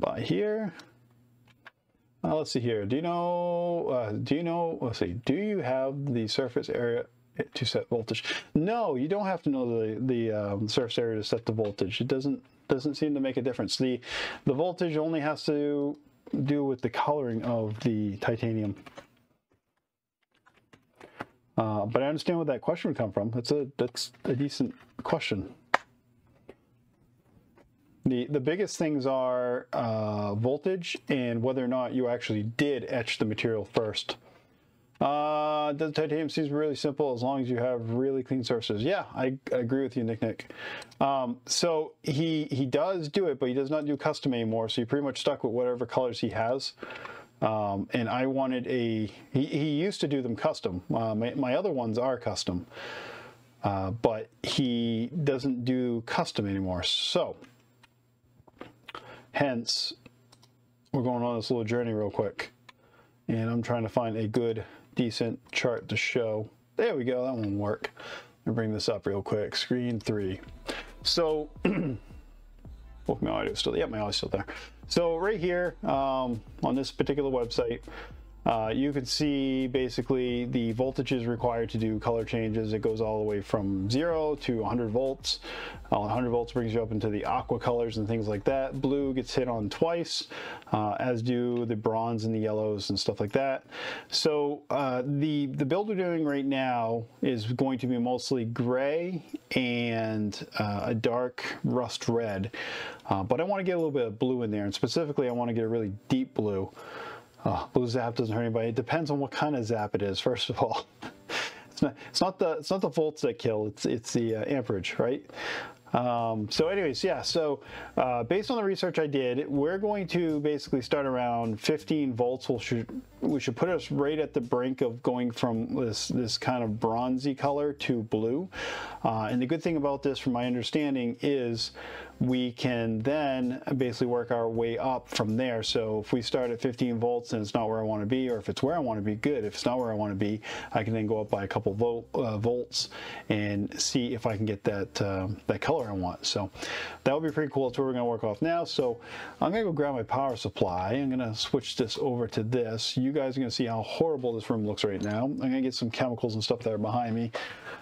by here. Uh, let's see here. Do you know? Uh, do you know? Let's see. Do you have the surface area to set voltage? No, you don't have to know the the um, surface area to set the voltage. It doesn't doesn't seem to make a difference. The the voltage only has to do with the coloring of the titanium. Uh, but I understand where that question would come from. That's a that's a decent question. The, the biggest things are uh, voltage and whether or not you actually did etch the material first. Uh, the titanium seems really simple as long as you have really clean surfaces. Yeah, I, I agree with you, Nick Nick. Um, so he he does do it, but he does not do custom anymore. So you're pretty much stuck with whatever colors he has. Um, and I wanted a, he, he used to do them custom. Uh, my, my other ones are custom, uh, but he doesn't do custom anymore. So hence, we're going on this little journey real quick. And I'm trying to find a good decent chart to show. There we go, that won't work. Let me bring this up real quick. Screen three. So, well, my audio still, yeah, my audio's still there. So right here um, on this particular website, uh, you can see basically the voltages required to do color changes. It goes all the way from zero to 100 volts. Uh, 100 volts brings you up into the aqua colors and things like that. Blue gets hit on twice, uh, as do the bronze and the yellows and stuff like that. So uh, the, the build we're doing right now is going to be mostly gray and uh, a dark rust red. But I want to get a little bit of blue in there, and specifically I want to get a really deep blue. Oh, blue zap doesn't hurt anybody. It depends on what kind of zap it is, first of all. it's not, it's not the it's not the volts that kill. It's it's the uh, amperage, right? Um, so anyways, yeah, so uh, based on the research I did, we're going to basically start around 15 volts, which should, which should put us right at the brink of going from this, this kind of bronzy color to blue. Uh, and the good thing about this, from my understanding, is we can then basically work our way up from there. So if we start at 15 volts and it's not where I want to be, or if it's where I want to be, good. If it's not where I want to be, I can then go up by a couple uh, volts and see if I can get that, uh, that color I want. So that would be pretty cool. That's what we're going to work off now. So I'm going to go grab my power supply. I'm going to switch this over to this. You guys are going to see how horrible this room looks right now. I'm going to get some chemicals and stuff that are behind me.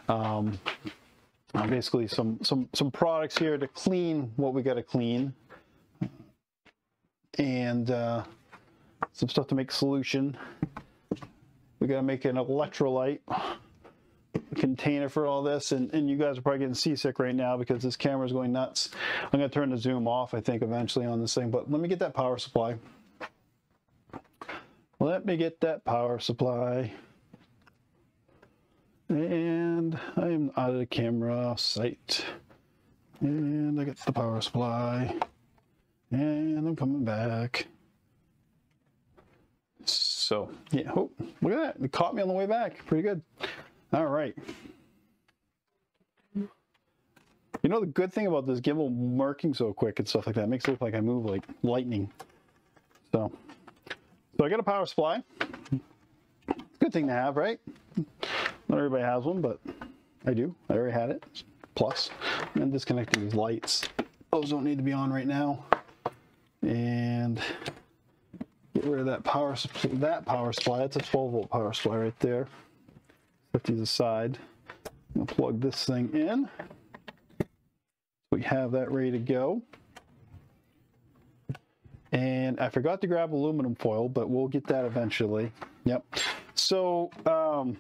Um, uh, basically some some some products here to clean what we got to clean. And uh, some stuff to make solution. We got to make an electrolyte container for all this and, and you guys are probably getting seasick right now because this camera is going nuts. I'm going to turn the zoom off i think eventually on this thing but let me get that power supply. Let me get that power supply and I'm out of the camera sight. And I got the power supply. And I'm coming back. So, yeah, oh, look at that. It caught me on the way back. Pretty good. All right. You know the good thing about this gimbal marking so quick and stuff like that makes it look like I move like lightning. So, so I got a power supply. Good thing to have, right? Not everybody has one, but I do. I already had it. Plus, I'm disconnecting these lights. Those don't need to be on right now. And get rid of that power. That power supply. That's a 12 volt power supply right there. Set these aside. I'm gonna plug this thing in. We have that ready to go. And I forgot to grab aluminum foil, but we'll get that eventually. Yep. So, um,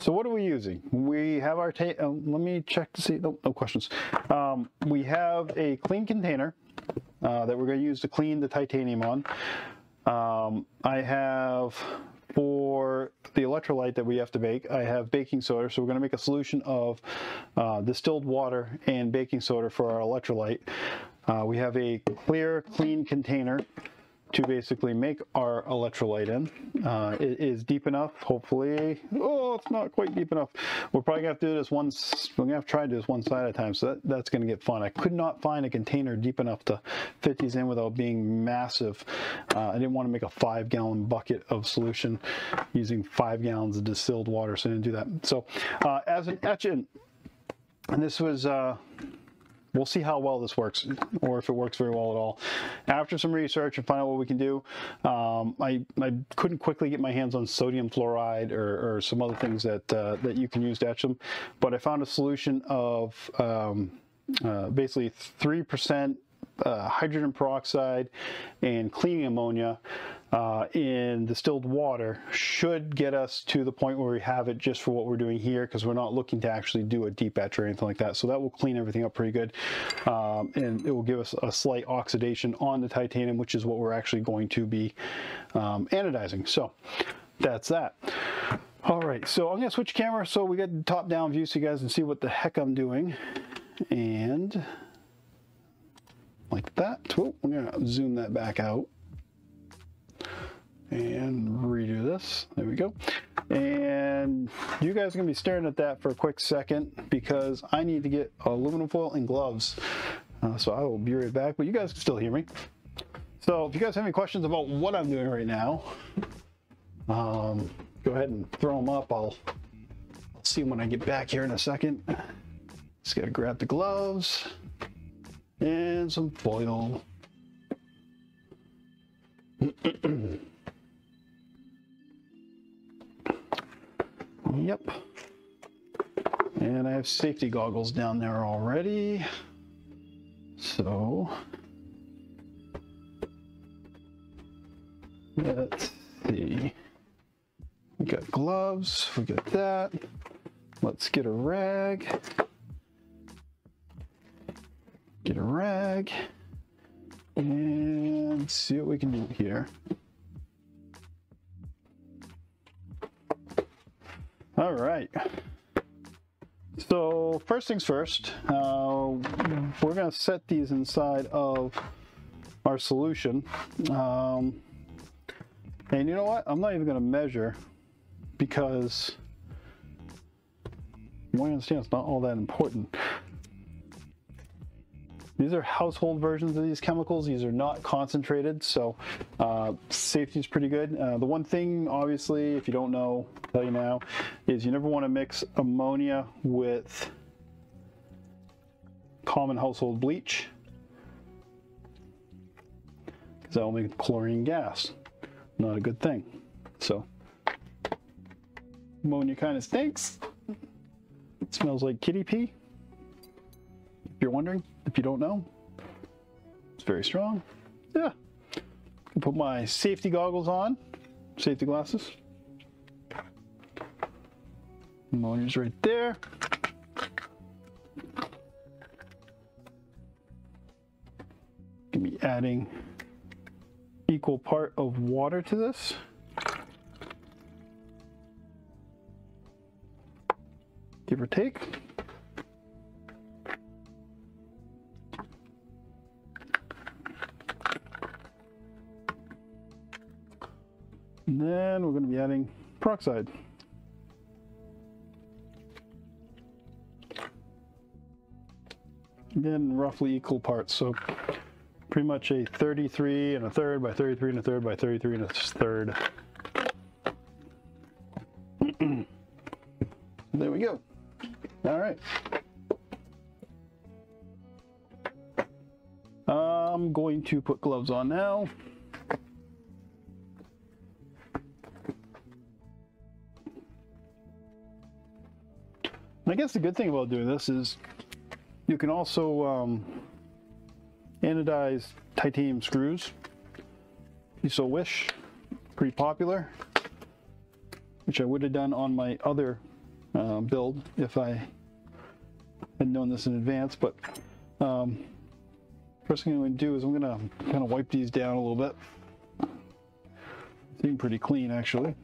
so what are we using? We have our, uh, let me check to see, no, no questions. Um, we have a clean container uh, that we're going to use to clean the titanium on. Um, I have for the electrolyte that we have to bake, I have baking soda. So we're going to make a solution of uh, distilled water and baking soda for our electrolyte. Uh, we have a clear, clean container to basically make our electrolyte in. Uh, it is deep enough, hopefully. Oh, it's not quite deep enough. We're probably gonna have to do this once, we're gonna have to try to do this one side at a time, so that, that's gonna get fun. I could not find a container deep enough to fit these in without being massive. Uh, I didn't wanna make a five gallon bucket of solution using five gallons of distilled water, so I didn't do that. So uh, as an etchant, and this was, uh, we'll see how well this works or if it works very well at all. After some research and find out what we can do, um, I, I couldn't quickly get my hands on sodium fluoride or, or some other things that, uh, that you can use to etch them, but I found a solution of um, uh, basically 3% uh, hydrogen peroxide and cleaning ammonia uh, in distilled water should get us to the point where we have it just for what we're doing here because we're not looking to actually do a deep etch or anything like that. So that will clean everything up pretty good um, and it will give us a slight oxidation on the titanium, which is what we're actually going to be um, anodizing. So that's that. All right, so I'm gonna switch camera so we get top down view so you guys can see what the heck I'm doing. And like that. Oh, I'm gonna zoom that back out and redo this. There we go. And you guys are gonna be staring at that for a quick second because I need to get aluminum foil and gloves. Uh, so I will be right back, but you guys can still hear me. So if you guys have any questions about what I'm doing right now, um, go ahead and throw them up. I'll, I'll see when I get back here in a second. Just gotta grab the gloves and some foil. yep. And I have safety goggles down there already. So let's see. We got gloves, we got that. Let's get a rag. Get a rag and see what we can do here. All right. So first things first, uh, we're going to set these inside of our solution. Um, and you know what? I'm not even going to measure because you understand it's not all that important. These are household versions of these chemicals. These are not concentrated, so uh, safety is pretty good. Uh, the one thing, obviously, if you don't know, I'll tell you now, is you never want to mix ammonia with common household bleach because that will make chlorine gas. Not a good thing. So ammonia kind of stinks. It smells like kitty pee. If you're wondering, if you don't know, it's very strong. Yeah. Put my safety goggles on, safety glasses. Ammonia's right there. Gonna be adding equal part of water to this. Give or take. And then we're going to be adding peroxide. Again, roughly equal parts. So pretty much a 33 and a third by 33 and a third by 33 and a third. there we go. All right. I'm going to put gloves on now. I guess the good thing about doing this is you can also um, anodize titanium screws. You so wish, pretty popular, which I would have done on my other uh, build if I had known this in advance. But um, first thing I'm going to do is I'm going to kind of wipe these down a little bit. Seem pretty clean actually.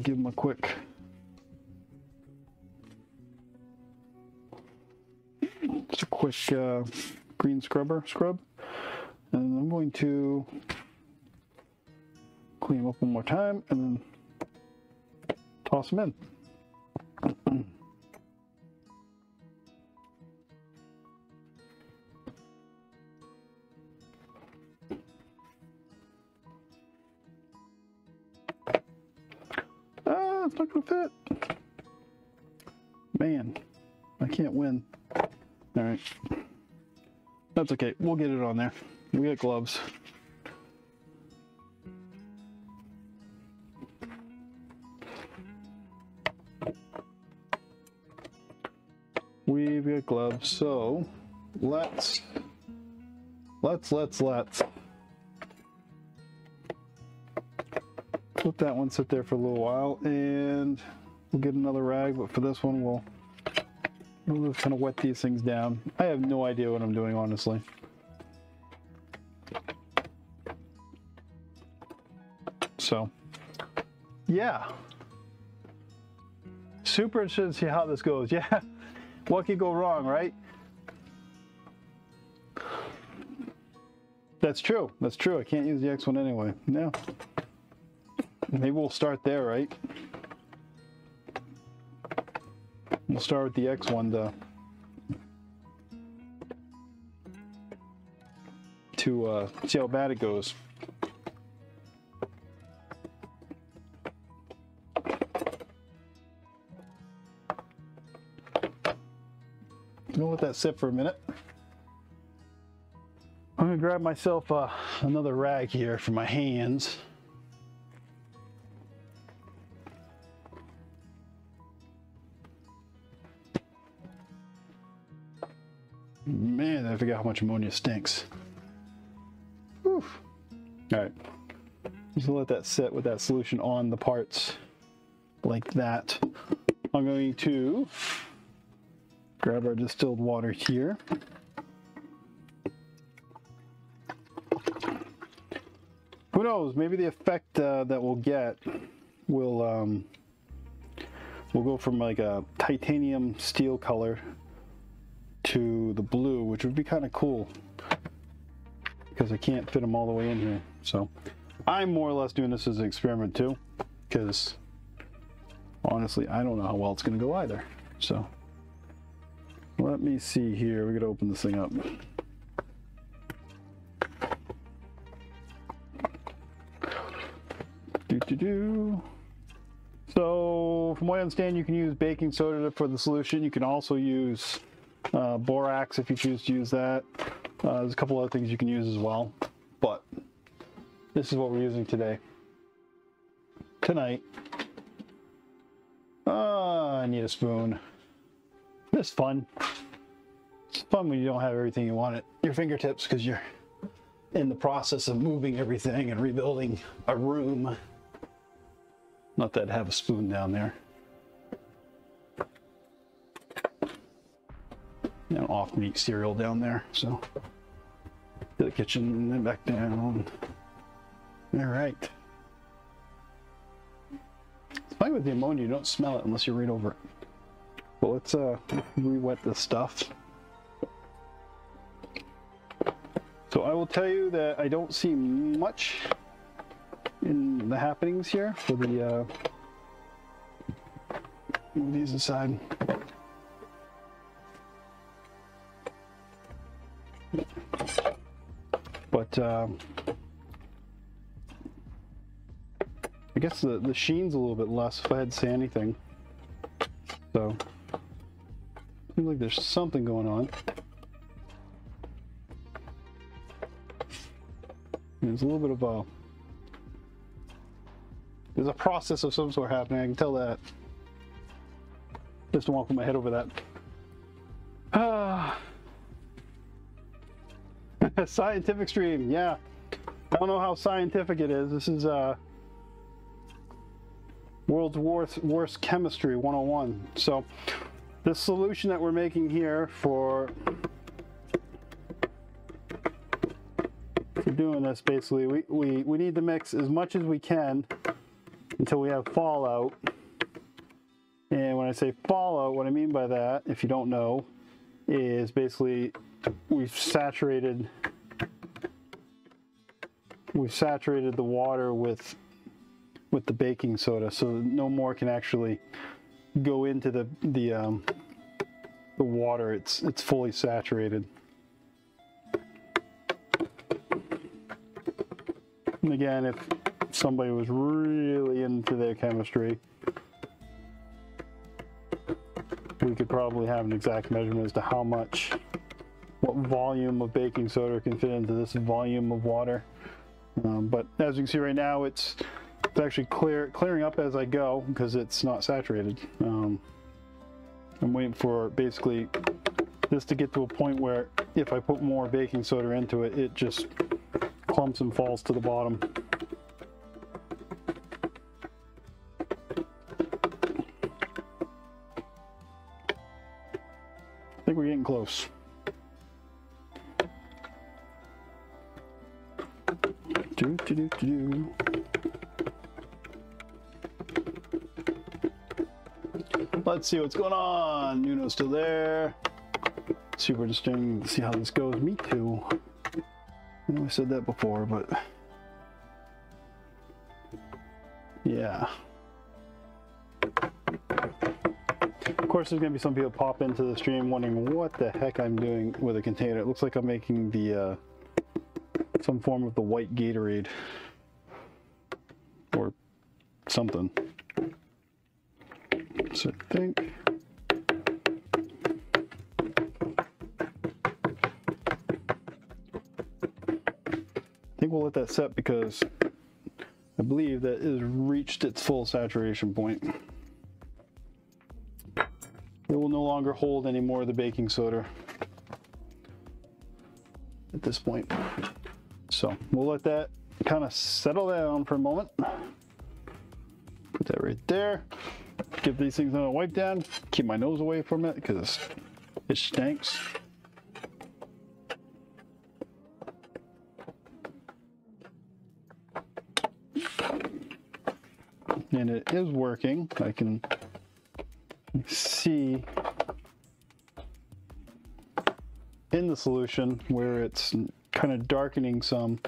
I'll give them a quick just a quick uh, green scrubber scrub. And I'm going to clean them up one more time and then toss them in. That's okay. We'll get it on there. We got gloves. We've got gloves, so let's, let's, let's, let's. Let that one sit there for a little while and we'll get another rag, but for this one we'll, we'll just kind of wet these things down. I have no idea what I'm doing, honestly. So, yeah. Super interested to see how this goes. Yeah, what could go wrong, right? That's true. That's true. I can't use the X one anyway. No. Maybe we'll start there, right? We'll start with the X one to, uh, see how bad it goes. Gonna let that sit for a minute. I'm gonna grab myself uh, another rag here for my hands. I forgot how much ammonia stinks. All right, just let that sit with that solution on the parts like that. I'm going to grab our distilled water here. Who knows? Maybe the effect uh, that we'll get will um, will go from like a titanium steel color to the blue, which would be kind of cool because I can't fit them all the way in here. So I'm more or less doing this as an experiment too, because honestly, I don't know how well it's going to go either. So let me see here. We're going to open this thing up. Do do do. So, from what I understand, you can use baking soda for the solution. You can also use uh, borax if you choose to use that. Uh, there's a couple other things you can use as well, but this is what we're using today. Tonight. Ah, I need a spoon. This is fun. It's fun when you don't have everything you want at your fingertips because you're in the process of moving everything and rebuilding a room. Not that I have a spoon down there. Know, often eat cereal down there, so to the kitchen and then back down. All right. It's funny with the ammonia, you don't smell it unless you read over it. Well, let's uh, re-wet this stuff. So I will tell you that I don't see much in the happenings here for the uh, move these aside. But um, I guess the, the sheen's a little bit less if I had to say anything. So seems like there's something going on. There's a little bit of a there's a process of some sort happening. I can tell that. Just don't want to put my head over that. Ah. scientific stream, yeah. I don't know how scientific it is. This is uh, world's worst, worst chemistry 101. So the solution that we're making here for for doing this basically we, we we need to mix as much as we can until we have fallout and when I say fallout what I mean by that if you don't know is basically we've saturated we've saturated the water with with the baking soda so no more can actually go into the the um, the water it's it's fully saturated and again if somebody was really into their chemistry we could probably have an exact measurement as to how much, what volume of baking soda can fit into this volume of water. Um, but as you can see right now, it's it's actually clear clearing up as I go because it's not saturated. Um, I'm waiting for basically this to get to a point where if I put more baking soda into it, it just clumps and falls to the bottom. I think we're getting close. Do, do, do, do, Let's see what's going on. Nuno's still there. Super interesting to see how this goes. Me too. I know I said that before, but yeah. Of course, there's going to be some people pop into the stream wondering what the heck I'm doing with a container. It looks like I'm making the uh, some form of the white Gatorade or something. So I think. I think we'll let that set because I believe that it has reached its full saturation point. It will no longer hold any more of the baking soda at this point. So we'll let that kind of settle down for a moment. Put that right there. Give these things a wipe down. Keep my nose away from it because it stinks. And it is working. I can see in the solution where it's kind of darkening some,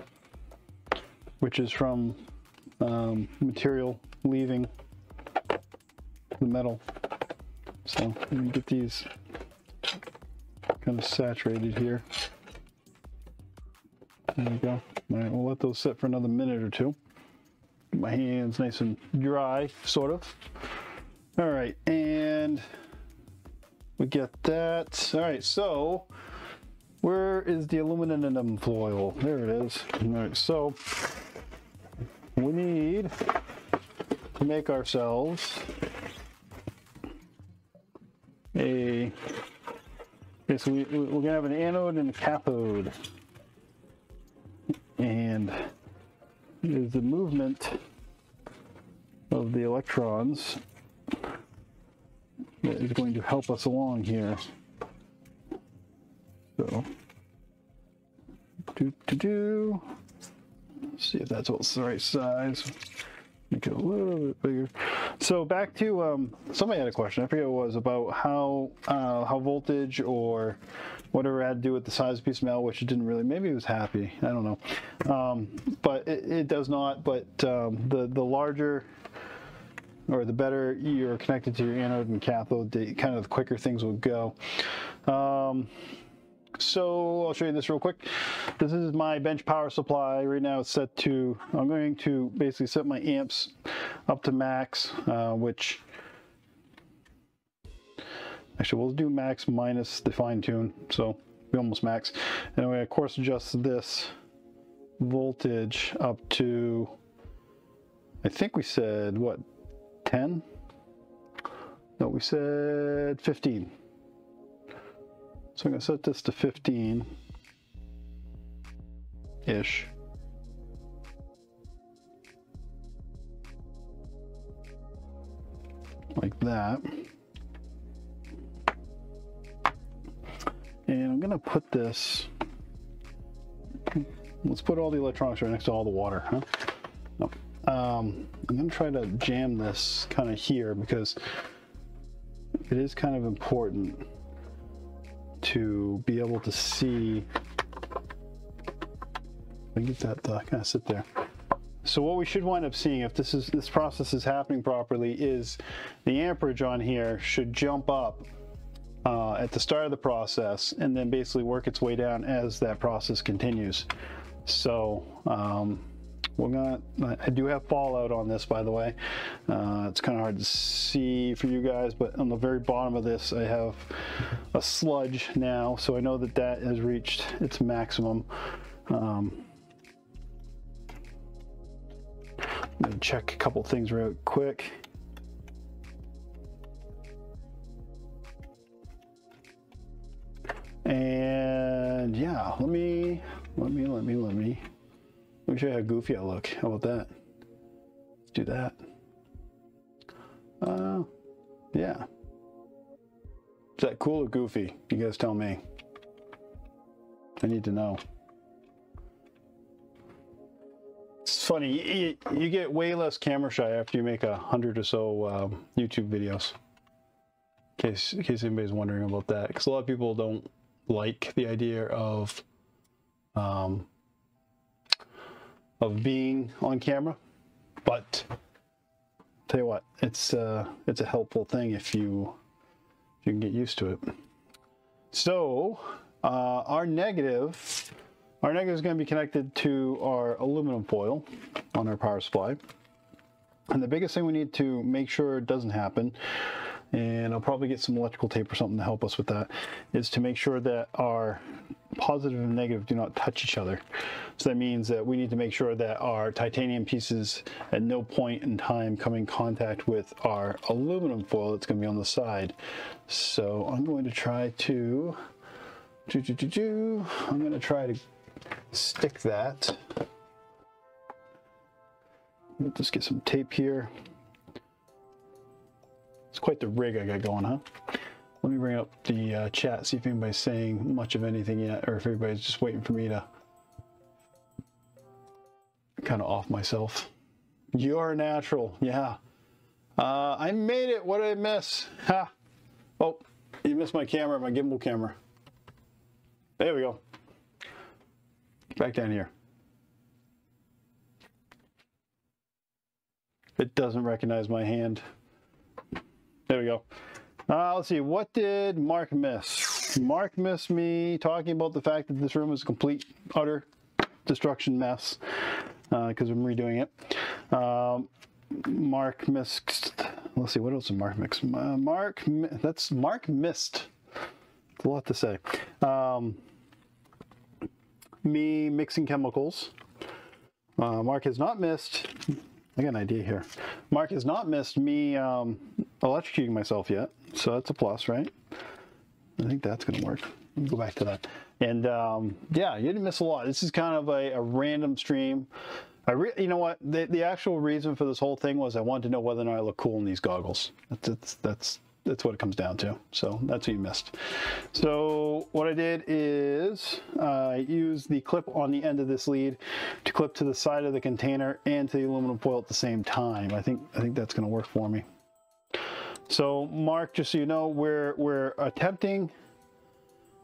which is from um, material leaving the metal. So let me get these kind of saturated here. There we go. All right, we'll let those sit for another minute or two. Get my hands nice and dry, sort of. All right, and we get that. All right, so where is the aluminum foil? There it is. All right, so we need to make ourselves a, okay, so we, we're gonna have an anode and a cathode. And there's the movement of the electrons that is going to help us along here. So, do do do. See if that's what's the right size. Make it a little bit bigger. So back to um, somebody had a question. I forget what it was about how uh, how voltage or whatever had to do with the size of piece of metal, which it didn't really. Maybe it was happy. I don't know. Um, but it, it, does not. But um, the the larger or the better you're connected to your anode and cathode, the kind of the quicker things will go. Um, so I'll show you this real quick. This is my bench power supply. Right now it's set to, I'm going to basically set my amps up to max, uh, which actually we'll do max minus the fine tune. So we almost max. And we of course adjust this voltage up to, I think we said what, 10? No, we said 15. So I'm going to set this to 15 ish. Like that. And I'm going to put this, let's put all the electronics right next to all the water, huh? No. Um, I'm going to try to jam this kind of here because it is kind of important to be able to see. I get that uh, kind of sit there. So what we should wind up seeing if this is this process is happening properly is the amperage on here should jump up uh, at the start of the process and then basically work its way down as that process continues. So um, we're gonna, I do have fallout on this, by the way. Uh, it's kind of hard to see for you guys, but on the very bottom of this, I have a sludge now, so I know that that has reached its maximum. Um, I'm gonna check a couple things real quick. And yeah, let me, let me, let me, let me, let me show you how goofy I look. How about that? Let's do that. Uh, yeah. Is that cool or goofy? You guys tell me. I need to know. It's funny, you, you get way less camera shy after you make a hundred or so um, YouTube videos. In case, in case anybody's wondering about that, because a lot of people don't like the idea of um, of being on camera, but tell you what, it's uh, it's a helpful thing if you if you can get used to it. So uh, our negative our negative is going to be connected to our aluminum foil on our power supply. And the biggest thing we need to make sure it doesn't happen, and I'll probably get some electrical tape or something to help us with that, is to make sure that our positive and negative do not touch each other. So that means that we need to make sure that our titanium pieces at no point in time come in contact with our aluminum foil that's going to be on the side. So I'm going to try to, do, do, do, do. I'm going to try to stick that. Let's just get some tape here. It's quite the rig I got going, huh? Let me bring up the uh, chat, see if anybody's saying much of anything yet, or if everybody's just waiting for me to kind of off myself. You're natural, yeah. Uh, I made it. What did I miss? Ha! Oh, you missed my camera, my gimbal camera. There we go. Back down here. It doesn't recognize my hand. There we go. Uh, let's see, what did Mark miss? Mark missed me talking about the fact that this room is a complete, utter destruction mess because uh, I'm redoing it. Um, Mark missed, let's see, what else did Mark mix? Uh, Mark, that's Mark missed. It's a lot to say. Um, me mixing chemicals. Uh, Mark has not missed, I got an idea here. Mark has not missed me um, electrocuting myself yet, so that's a plus, right? I think that's going to work. go back to that. And um, yeah, you didn't miss a lot. This is kind of a, a random stream. I re you know what? The, the actual reason for this whole thing was I wanted to know whether or not I look cool in these goggles. That's, that's, that's that's what it comes down to. So that's what you missed. So what I did is I used the clip on the end of this lead to clip to the side of the container and to the aluminum foil at the same time. I think I think that's going to work for me. So Mark, just so you know, we're we're attempting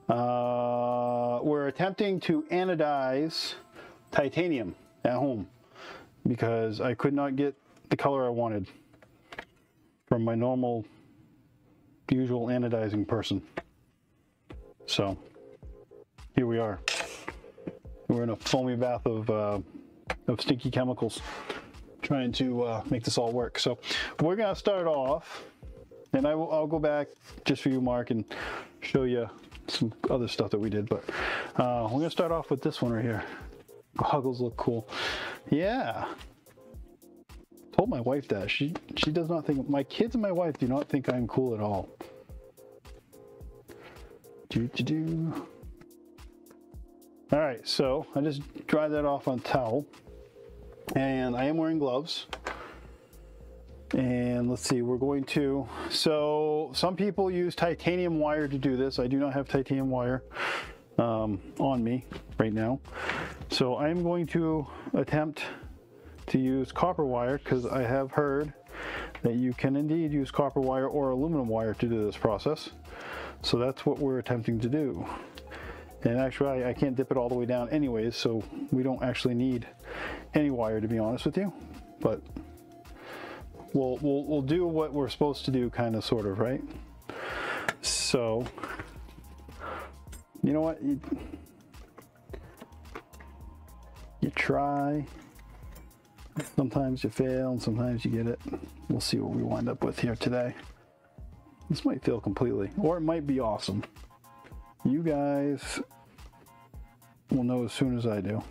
uh, we're attempting to anodize titanium at home because I could not get the color I wanted from my normal usual anodizing person. So here we are. We're in a foamy bath of, uh, of stinky chemicals trying to uh, make this all work. So we're gonna start off and I will, I'll go back just for you, Mark, and show you some other stuff that we did. But uh, we're gonna start off with this one right here. Goggles look cool. Yeah, told my wife that. She she does not think my kids and my wife do not think I'm cool at all. Do do do. All right, so I just dried that off on towel, and I am wearing gloves. And let's see, we're going to, so some people use titanium wire to do this. I do not have titanium wire um, on me right now. So I'm going to attempt to use copper wire because I have heard that you can indeed use copper wire or aluminum wire to do this process. So that's what we're attempting to do. And actually, I, I can't dip it all the way down anyways, so we don't actually need any wire to be honest with you. But we'll, we'll, we'll do what we're supposed to do kind of sort of, right? So, you know what? You, you try Sometimes you fail and sometimes you get it. We'll see what we wind up with here today. This might fail completely, or it might be awesome. You guys will know as soon as I do.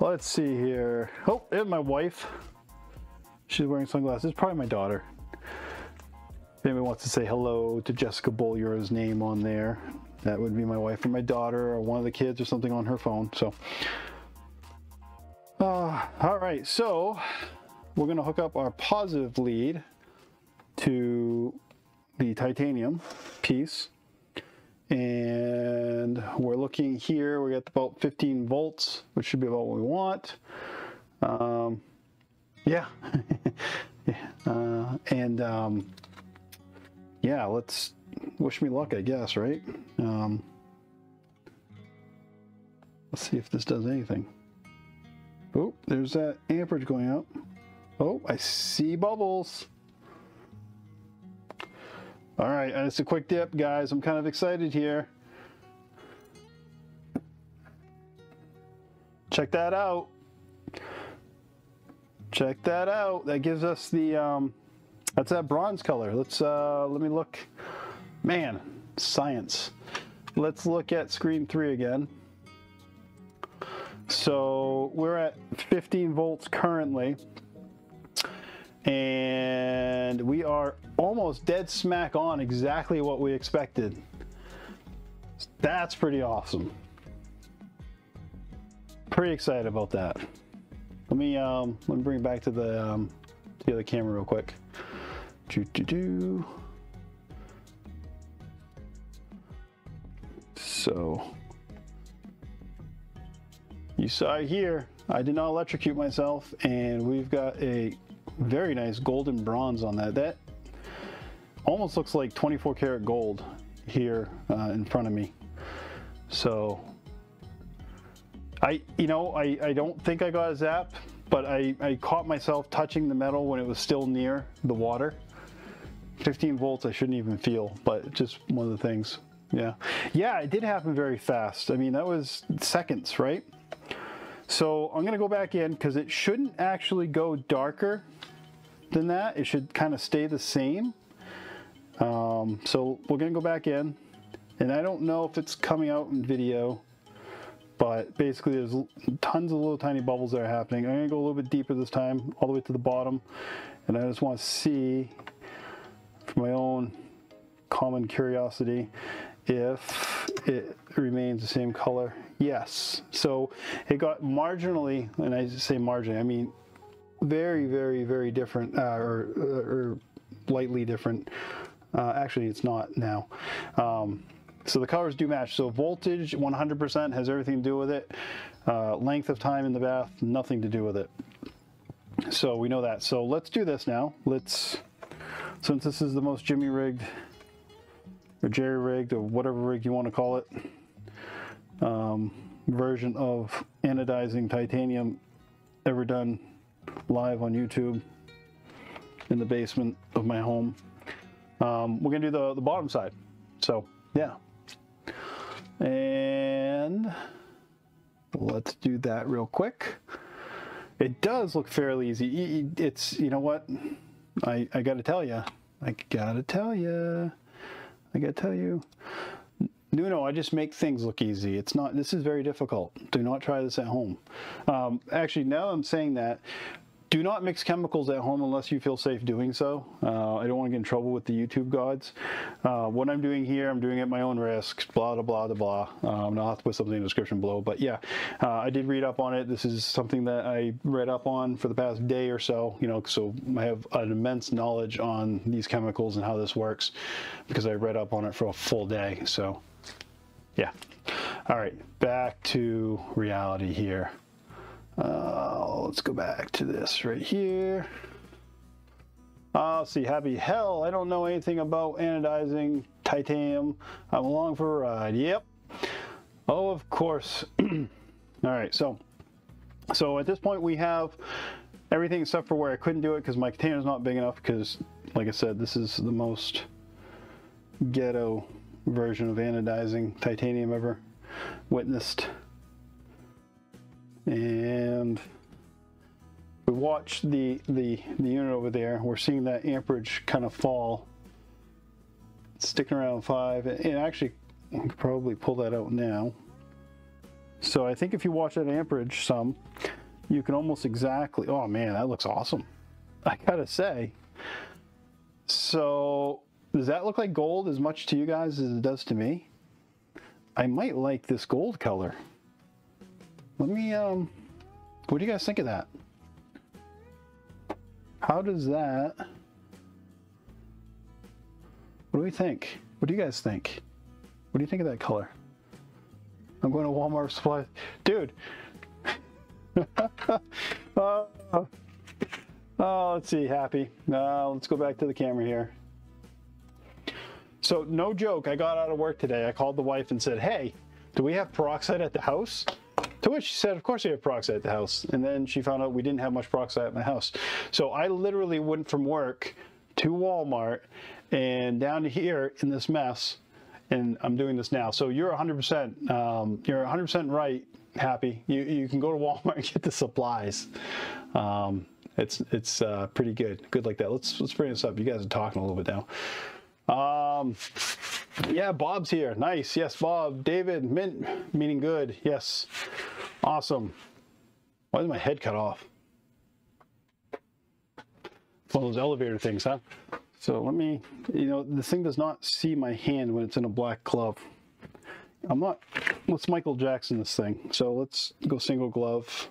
Let's see here. Oh, there's my wife. She's wearing sunglasses. It's Probably my daughter. Anyone wants to say hello to Jessica Bolyer's name on there, that would be my wife or my daughter or one of the kids or something on her phone. So, uh, all right. So we're to hook up our positive lead to the titanium piece and we're looking here we got about 15 volts which should be about what we want um, yeah, yeah. Uh, and um, yeah let's wish me luck I guess right um, let's see if this does anything oh there's that amperage going up oh I see bubbles all right, it's a quick dip, guys. I'm kind of excited here. Check that out. Check that out. That gives us the, um, that's that bronze color. Let's, uh, let me look. Man, science. Let's look at screen three again. So we're at 15 volts currently and we are almost dead smack on exactly what we expected. That's pretty awesome. Pretty excited about that. Let me um, let me bring it back to the um, to the other camera real quick. Do do do. So you saw here, I did not electrocute myself, and we've got a very nice golden bronze on that. That almost looks like 24 karat gold here uh, in front of me. So I, you know, I, I don't think I got a zap, but I, I caught myself touching the metal when it was still near the water. 15 volts I shouldn't even feel, but just one of the things. Yeah. Yeah, it did happen very fast. I mean, that was seconds, right? So I'm gonna go back in because it shouldn't actually go darker than that. It should kind of stay the same. Um, so we're gonna go back in and I don't know if it's coming out in video, but basically there's tons of little tiny bubbles that are happening. I'm gonna go a little bit deeper this time, all the way to the bottom. And I just wanna see for my own common curiosity if it remains the same color. Yes. So it got marginally, and I say marginally, I mean very, very, very different, uh, or, uh, or, lightly different. Uh, actually, it's not now. Um, so the colors do match. So voltage, 100% has everything to do with it. Uh, length of time in the bath, nothing to do with it. So we know that. So let's do this now. Let's, since this is the most Jimmy rigged or jerry rigged or whatever rig you want to call it, um, version of anodizing titanium ever done live on YouTube in the basement of my home. Um, we're gonna do the, the bottom side. So yeah. And let's do that real quick. It does look fairly easy. It's, you know what? I, I gotta tell you, I gotta tell you, I gotta tell you, Nuno, I just make things look easy. It's not, this is very difficult. Do not try this at home. Um, actually, now I'm saying that, do not mix chemicals at home unless you feel safe doing so. Uh, I don't want to get in trouble with the YouTube gods. Uh, what I'm doing here, I'm doing at my own risk, blah, blah, blah, blah, blah. Um, I'll have to put something in the description below. But yeah, uh, I did read up on it. This is something that I read up on for the past day or so, you know, so I have an immense knowledge on these chemicals and how this works because I read up on it for a full day. So yeah. All right, back to reality here. Uh, let's go back to this right here. Uh, see, happy hell, I don't know anything about anodizing titanium. I'm along for a ride. Yep. Oh, of course. All right, so so at this point we have everything except for where I couldn't do it because my container is not big enough because, like I said, this is the most ghetto version of anodizing titanium ever witnessed. And we watch the, the, the unit over there, we're seeing that amperage kind of fall. It's sticking around five, and actually, I could probably pull that out now. So I think if you watch that amperage some, you can almost exactly, oh man, that looks awesome. I gotta say. So does that look like gold as much to you guys as it does to me? I might like this gold color. Let me, um, what do you guys think of that? How does that, what do we think? What do you guys think? What do you think of that color? I'm going to Walmart supplies. Dude. uh, oh, let's see, happy. Uh, let's go back to the camera here. So no joke, I got out of work today. I called the wife and said, hey, do we have peroxide at the house? To which she said, of course we have peroxide at the house. And then she found out we didn't have much peroxide at my house. So I literally went from work to Walmart and down to here in this mess. And I'm doing this now. So you're 100%, um, you're 100% right, Happy. You, you can go to Walmart and get the supplies. Um, it's it's uh, pretty good. Good like that. Let's let's bring this up. You guys are talking a little bit now. Um, yeah, Bob's here. Nice. Yes, Bob. David, mint, meaning good. Yes. Awesome. Why is my head cut off? One of those elevator things, huh? So let me, you know, this thing does not see my hand when it's in a black glove. I'm not, let's Michael Jackson this thing. So let's go single glove.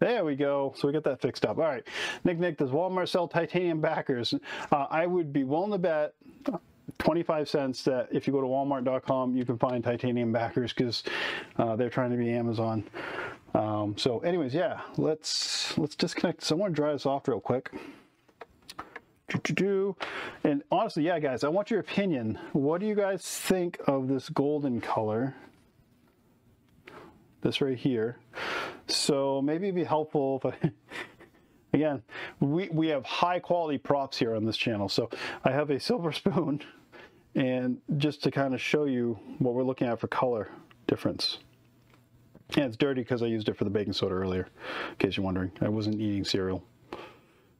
There we go. So we got that fixed up. All right. Nick Nick, does Walmart sell titanium backers? Uh, I would be willing to bet 25 cents that if you go to walmart.com, you can find titanium backers because uh, they're trying to be Amazon. Um, so anyways, yeah, let's let's disconnect. So I want to dry this off real quick. And honestly, yeah, guys, I want your opinion. What do you guys think of this golden color? This right here. So maybe it'd be helpful I, again, we, we have high quality props here on this channel. So I have a silver spoon and just to kind of show you what we're looking at for color difference. And it's dirty because I used it for the baking soda earlier, in case you're wondering. I wasn't eating cereal.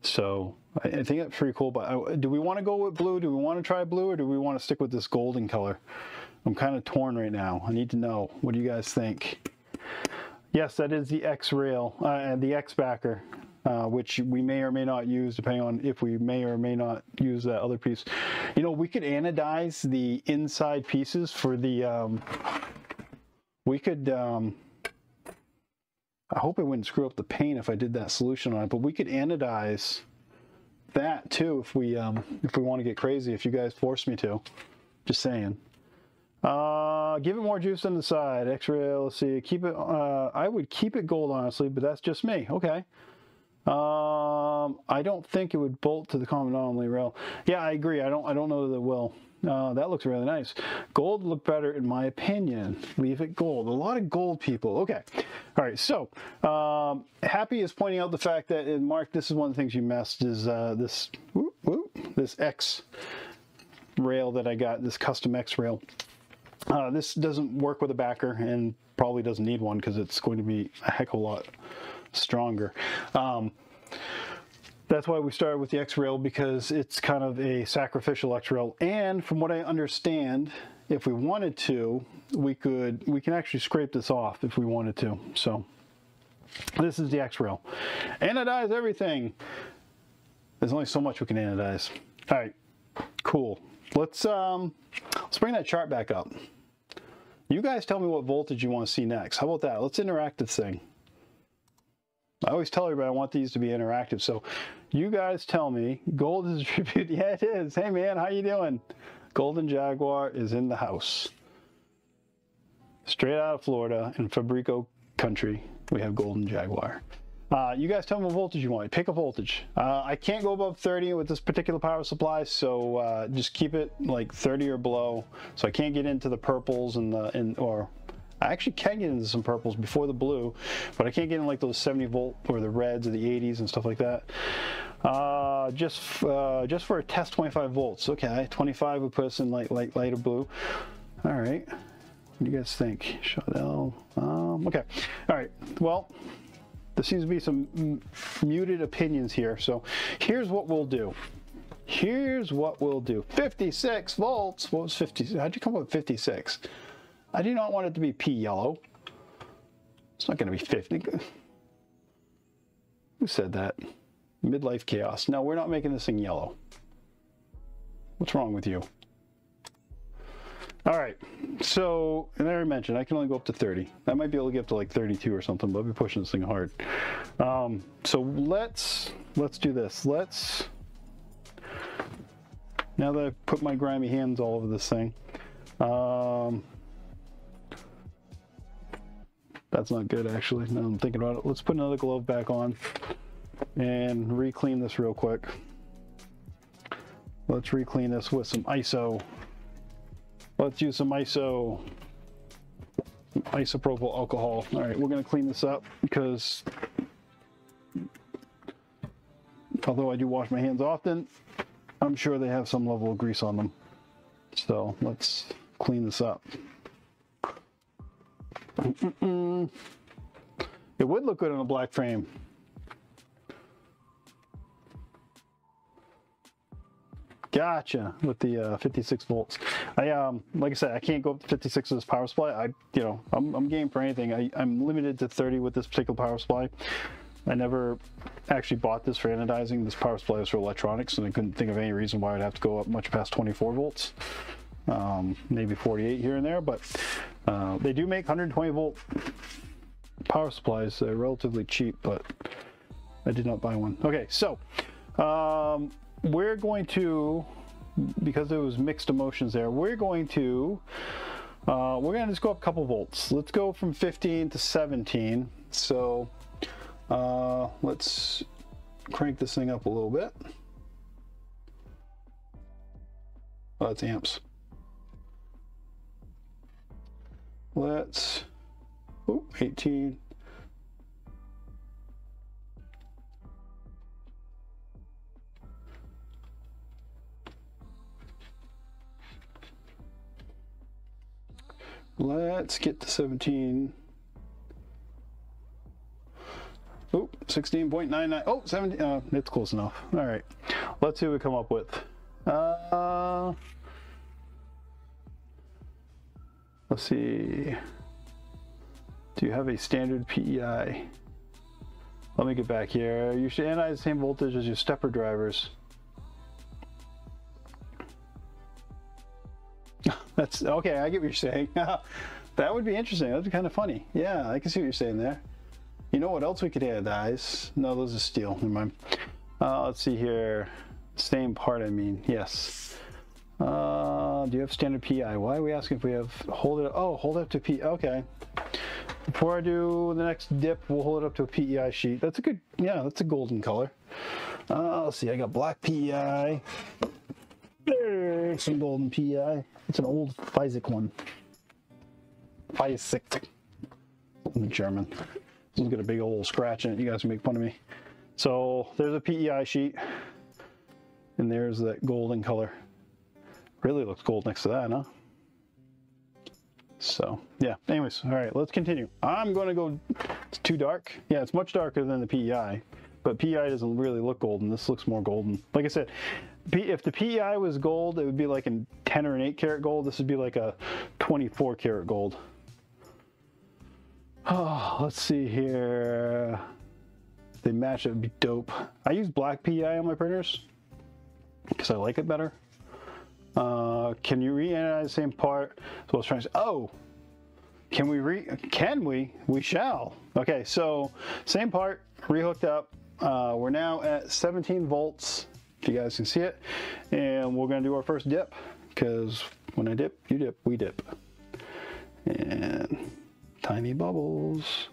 So I, I think that's pretty cool. But I, do we want to go with blue? Do we want to try blue or do we want to stick with this golden color? I'm kind of torn right now. I need to know. What do you guys think? Yes, that is the X rail uh, and the X backer, uh, which we may or may not use depending on if we may or may not use that other piece. You know, we could anodize the inside pieces for the, um, we could, um, I hope it wouldn't screw up the paint if I did that solution on it, but we could anodize that too if we, um, if we want to get crazy, if you guys force me to. Just saying. Uh, give it more juice on the side. X-ray, let's see. Keep it, uh, I would keep it gold, honestly, but that's just me. Okay. Um, I don't think it would bolt to the common anomaly rail. Yeah, I agree. I don't, I don't know that it will. Uh, that looks really nice. Gold look better in my opinion. Leave it gold. A lot of gold people. Okay. All right. So, um, Happy is pointing out the fact that, and Mark, this is one of the things you messed is, uh, this, whoop, whoop, this X rail that I got, this custom X rail. Uh, this doesn't work with a backer and probably doesn't need one because it's going to be a heck of a lot stronger. Um, that's why we started with the X-Rail because it's kind of a sacrificial X-Rail. And from what I understand, if we wanted to, we could, we can actually scrape this off if we wanted to. So this is the X-Rail. Anodize everything. There's only so much we can anodize. All right, cool. Let's, um, let's bring that chart back up. You guys tell me what voltage you want to see next. How about that? Let's interact this thing. I always tell everybody I want these to be interactive. So you guys tell me, gold is a tribute. Yeah, it is. Hey man, how you doing? Golden Jaguar is in the house. Straight out of Florida in Fabreeko country, we have Golden Jaguar. Uh, you guys tell me what voltage you want. Pick a voltage. Uh, I can't go above 30 with this particular power supply, so uh, just keep it like 30 or below. So I can't get into the purples and the and or I actually can get into some purples before the blue, but I can't get in like those 70 volt or the reds or the 80s and stuff like that. Uh, just uh, just for a test, 25 volts. Okay, 25 would put us in light light lighter blue. All right. What do you guys think? Chanel. Um, okay. All right. Well, there seems to be some muted opinions here. So here's what we'll do. Here's what we'll do. 56 volts. What was 50? How'd you come up with 56? I do not want it to be P yellow. It's not going to be 50. Who said that? Midlife chaos. No, we're not making this thing yellow. What's wrong with you? All right, so, and I mentioned, I can only go up to 30. I might be able to get up to like 32 or something, but I'll be pushing this thing hard. Um, so let's, let's do this. Let's, now that I've put my grimy hands all over this thing, um, that's not good actually, now I'm thinking about it. Let's put another glove back on and re-clean this real quick. Let's re-clean this with some ISO Let's use some ISO, isopropyl alcohol. All right, we're gonna clean this up because although I do wash my hands often, I'm sure they have some level of grease on them. So let's clean this up. Mm -mm. It would look good on a black frame. Gotcha, with the uh, 56 volts. I um, like I said, I can't go up to 56 with this power supply. I, you know, I'm, I'm game for anything. I, I'm limited to 30 with this particular power supply. I never actually bought this for anodizing. This power supply is for electronics, and I couldn't think of any reason why I'd have to go up much past 24 volts. Um, maybe 48 here and there, but uh, they do make 120 volt power supplies. They're relatively cheap, but I did not buy one. Okay, so um, we're going to, because there was mixed emotions there, we're going to, uh, we're going to just go up a couple volts. Let's go from 15 to 17. So uh, let's crank this thing up a little bit. Oh, that's amps. Let's, oh, 18. Let's get to 17. Oh, 16.99. Oh, 17. Uh, it's close enough. All right. Let's see what we come up with. Uh, let's see. Do you have a standard PEI? Let me get back here. You should anodize the same voltage as your stepper drivers. That's okay. I get what you're saying. that would be interesting. That'd be kind of funny. Yeah, I can see what you're saying there. You know what else we could add, guys? No, those are steel. Never mind. Uh, let's see here. Same part, I mean. Yes. Uh, do you have standard PEI? Why are we asking if we have hold it? Oh, hold it up to P. Okay. Before I do the next dip, we'll hold it up to a PEI sheet. That's a good, yeah, that's a golden color. Uh, let's see, I got black PEI. There's some golden PEI. It's an old Physik one. Physik. In German. This one's got a big old scratch in it. You guys can make fun of me. So there's a PEI sheet. And there's that golden color. Really looks gold next to that, huh? So, yeah. Anyways, all right, let's continue. I'm going to go, it's too dark. Yeah, it's much darker than the PEI, but PEI doesn't really look golden. This looks more golden. Like I said, if the PEI was gold, it would be like a 10 or an 8 karat gold. This would be like a 24 karat gold. Oh, let's see here. If they match, it would be dope. I use black PEI on my printers because I like it better. Uh, can you re-anodize the same part? So I was trying to say, oh, can we re, can we? We shall. Okay, so same part, rehooked up. Uh, we're now at 17 volts you guys can see it. And we're gonna do our first dip because when I dip, you dip, we dip. And tiny bubbles.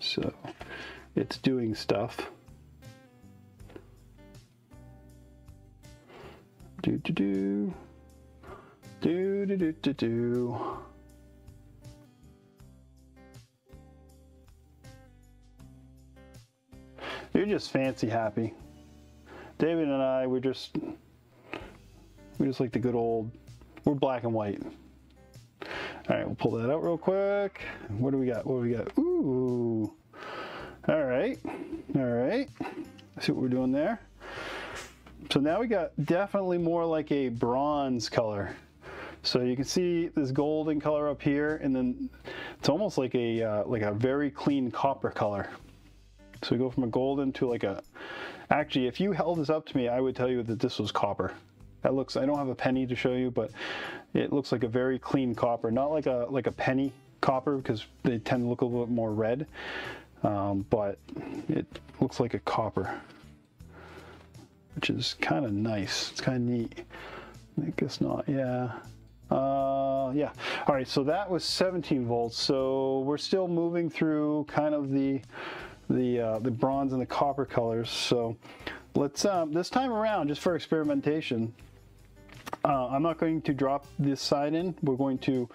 So it's doing stuff. Do do do. Do do do do do. You're just fancy happy. David and I, we're just, we just like the good old, we're black and white. All right, we'll pull that out real quick. What do we got? What do we got? Ooh. All right. All right. See what we're doing there. So now we got definitely more like a bronze color. So you can see this golden color up here, and then it's almost like a uh, like a very clean copper color. So we go from a golden to like a. Actually, if you held this up to me, I would tell you that this was copper. That looks. I don't have a penny to show you, but it looks like a very clean copper, not like a like a penny copper because they tend to look a little bit more red. Um, but it looks like a copper, which is kind of nice. It's kind of neat. I guess not. Yeah. Uh, yeah. All right. So that was 17 volts. So we're still moving through kind of the the uh, the bronze and the copper colors. So let's um, this time around, just for experimentation, uh, I'm not going to drop this side in. We're going to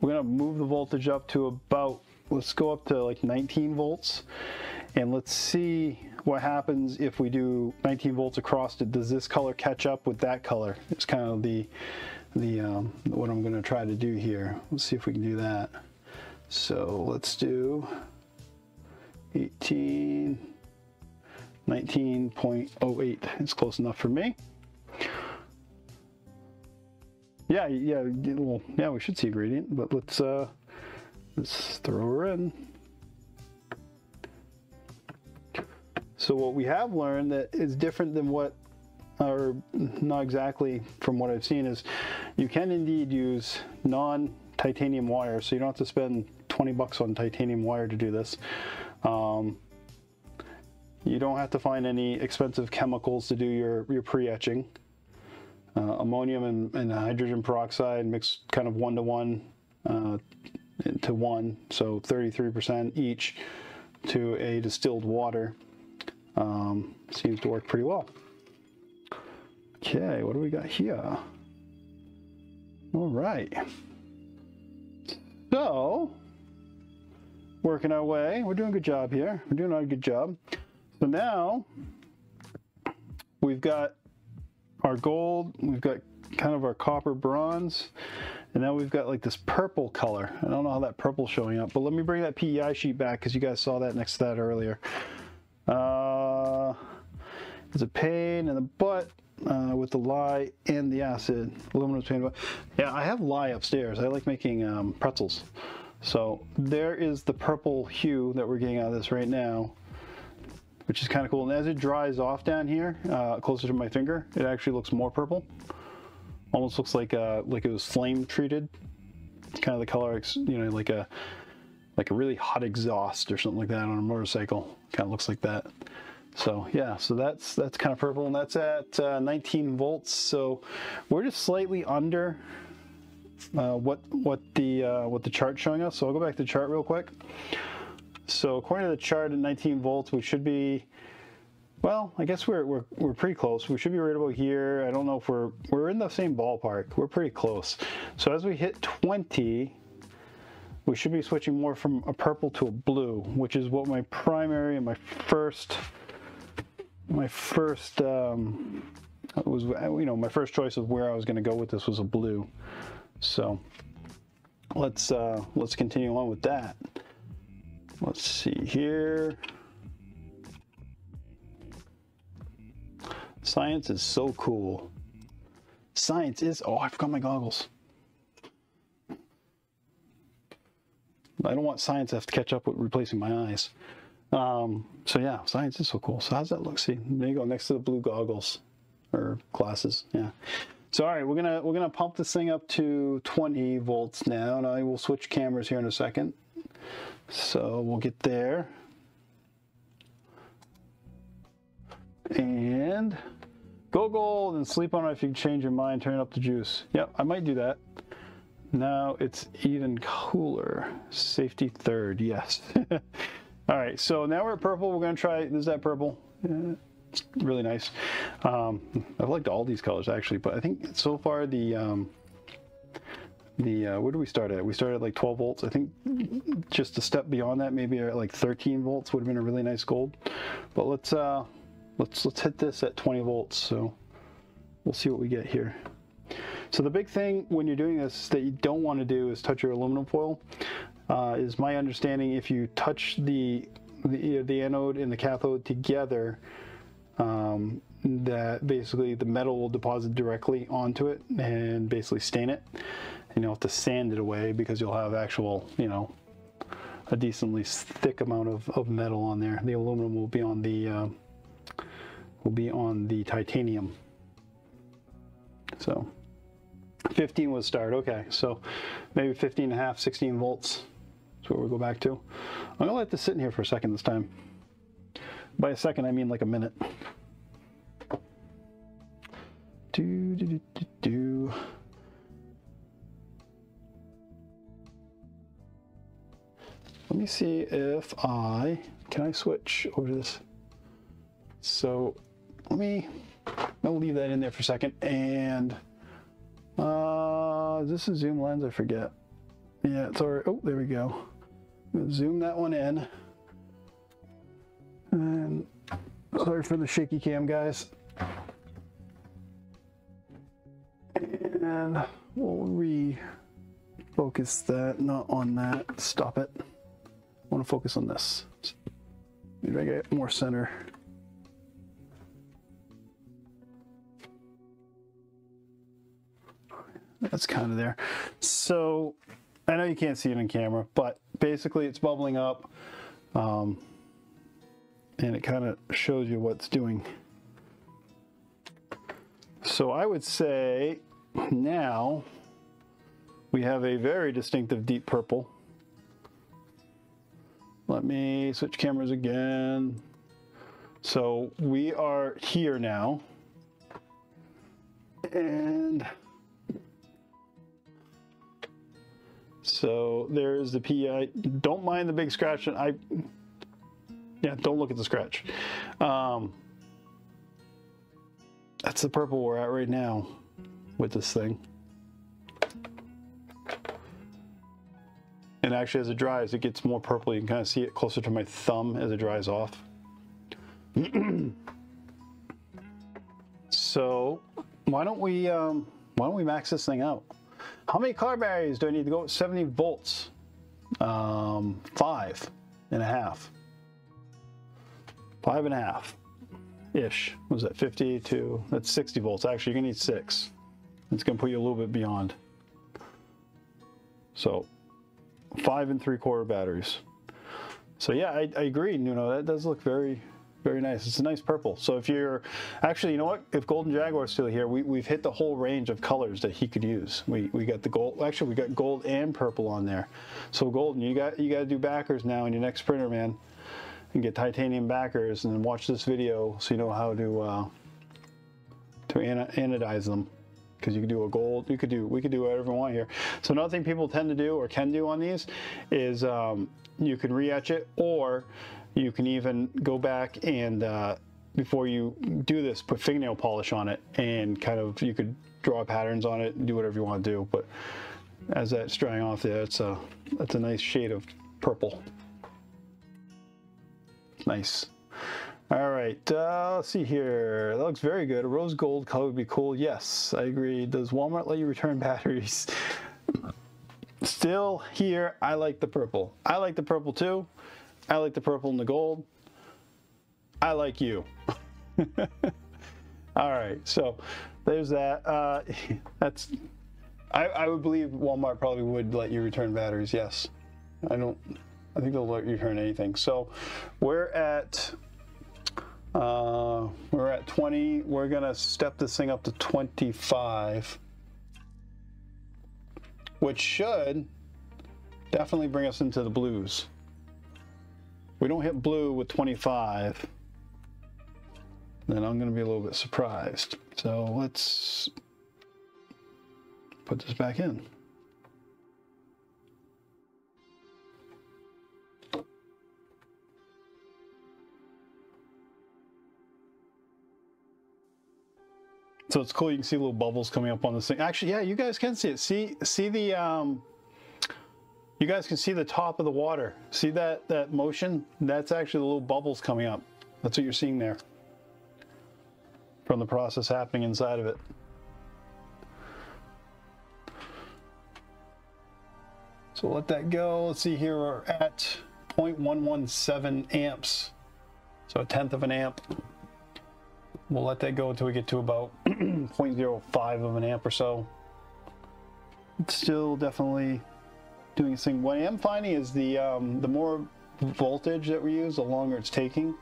we're going to move the voltage up to about let's go up to like 19 volts, and let's see what happens if we do 19 volts across it. Does this color catch up with that color? It's kind of the the um, what I'm going to try to do here. Let's see if we can do that. So let's do 18, 19.08. It's close enough for me. Yeah, yeah, well, yeah, we should see a gradient, but let's uh, let's throw her in. So what we have learned that is different than what, or not exactly from what I've seen, is you can indeed use non-titanium wire, so you don't have to spend 20 bucks on titanium wire to do this. Um, you don't have to find any expensive chemicals to do your, your pre-etching. Uh, ammonium and, and, hydrogen peroxide mixed kind of one to one uh, to one, so 33% each to a distilled water. Um, seems to work pretty well. Okay, what do we got here? All right. So, working our way. We're doing a good job here. We're doing a good job. So now we've got our gold, we've got kind of our copper bronze, and now we've got like this purple color. I don't know how that purple's showing up, but let me bring that PEI sheet back because you guys saw that next to that earlier. Uh, it's a pain in the butt uh, with the lye and the acid. Aluminum pain. Yeah, I have lye upstairs. I like making um, pretzels. So there is the purple hue that we're getting out of this right now, which is kind of cool. And as it dries off down here, uh, closer to my finger, it actually looks more purple. Almost looks like uh, like it was flame treated. It's kind of the color, you know, like a like a really hot exhaust or something like that on a motorcycle. Kind of looks like that. So yeah, so that's that's kind of purple, and that's at uh, 19 volts. So we're just slightly under uh, what what the uh, what the chart's showing us. So I'll go back to the chart real quick. So according to the chart at 19 volts, we should be, well, I guess we're, we're, we're pretty close. We should be right about here. I don't know if we're, we're in the same ballpark. We're pretty close. So as we hit 20, we should be switching more from a purple to a blue, which is what my primary and my first, my first, um, was, you know, my first choice of where I was going to go with this was a blue. So let's uh, let's continue on with that. Let's see here. Science is so cool. Science is, oh, I forgot my goggles. I don't want science to have to catch up with replacing my eyes. Um, so yeah, science is so cool. So how's that look? See, there you go, next to the blue goggles or glasses. Yeah. So all right, we're gonna we're gonna pump this thing up to 20 volts now, and I will switch cameras here in a second. So we'll get there. And go gold and sleep on it if you change your mind, turn up the juice. Yep, I might do that. Now it's even cooler. Safety third, yes. All right, so now we're purple. We're gonna try, is that purple. Yeah it's really nice. Um, I've liked all these colors actually, but I think so far the um, the uh, where do we start at? We started at like 12 volts. I think just a step beyond that, maybe at like 13 volts would have been a really nice gold. But let's uh, let's let's hit this at 20 volts. So we'll see what we get here. So the big thing when you're doing this that you don't want to do is touch your aluminum foil. Uh, is my understanding if you touch the the, the anode and the cathode together, um, that basically the metal will deposit directly onto it and basically stain it. And you'll have to sand it away because you'll have actual, you know, a decently thick amount of, of metal on there. The aluminum will be on the uh, will be on the titanium. So 15 was start. Okay, so maybe 15 and a half, 16 volts. That's what we'll go back to. I'm gonna let this sit in here for a second this time. By a second, I mean like a minute. Do, do, do, do, do. Let me see if I, can I switch over to this? So let me, I'll leave that in there for a second. And uh, is this a zoom lens? I forget. Yeah, it's already, oh, there we go. Zoom that one in. And sorry for the shaky cam, guys. And we'll refocus that, not on that. Stop it. I want to focus on this. Maybe I get more center. That's kind of there. So I know you can't see it in camera, but basically it's bubbling up um, and it kind of shows you what's doing. So I would say now we have a very distinctive deep purple. Let me switch cameras again. So we are here now. And So there's the PEI. Don't mind the big scratch. I, yeah, don't look at the scratch. Um, that's the purple we're at right now with this thing. And actually as it dries, it gets more purple. You can kind of see it closer to my thumb as it dries off. so why don't we, um, why don't we max this thing out? How many car batteries do I need to go 70 volts? Um, five and a half. Five and a half ish. Was that 52? That's 60 volts. Actually, you're gonna need six. It's gonna put you a little bit beyond. So five and three quarter batteries. So yeah, I, I agree, You know, that does look very, very nice. It's a nice purple. So if you're, actually, you know what? If Golden Jaguar is still here, we, we've hit the whole range of colors that he could use. We, we got the gold, actually we got gold and purple on there. So Golden, you got, you got to do backers now in your next printer, man. And get titanium backers and then watch this video so you know how to, uh, to anodize them because you could do a gold, you could do, we could do whatever we want here. So another thing people tend to do or can do on these is um, you can re-etch it or you can even go back and uh, before you do this, put fingernail polish on it and kind of, you could draw patterns on it and do whatever you want to do. But as that's drying off there, it's a, that's a nice shade of purple. Nice. All right, uh, let's see here. That looks very good. A rose gold color would be cool. Yes, I agree. Does Walmart let you return batteries? Still here, I like the purple. I like the purple too. I like the purple and the gold. I like you. All right, so there's that. Uh, that's. I, I would believe Walmart probably would let you return batteries. Yes, I don't. I think they'll let you turn anything. So we're at. Uh, we're at 20. We're gonna step this thing up to 25, which should definitely bring us into the blues we don't hit blue with 25, then I'm to be a little bit surprised. So let's put this back in. So it's cool. You can see little bubbles coming up on this thing. Actually, yeah, you guys can see it. See, see the, um, you guys can see the top of the water. See that, that motion? That's actually the little bubbles coming up. That's what you're seeing there from the process happening inside of it. So let that go. Let's see here, we're at 0.117 amps. So a tenth of an amp. We'll let that go until we get to about 0.05 of an amp or so. It's still definitely doing its thing. What I am finding is the um, the more voltage that we use, the longer it's taking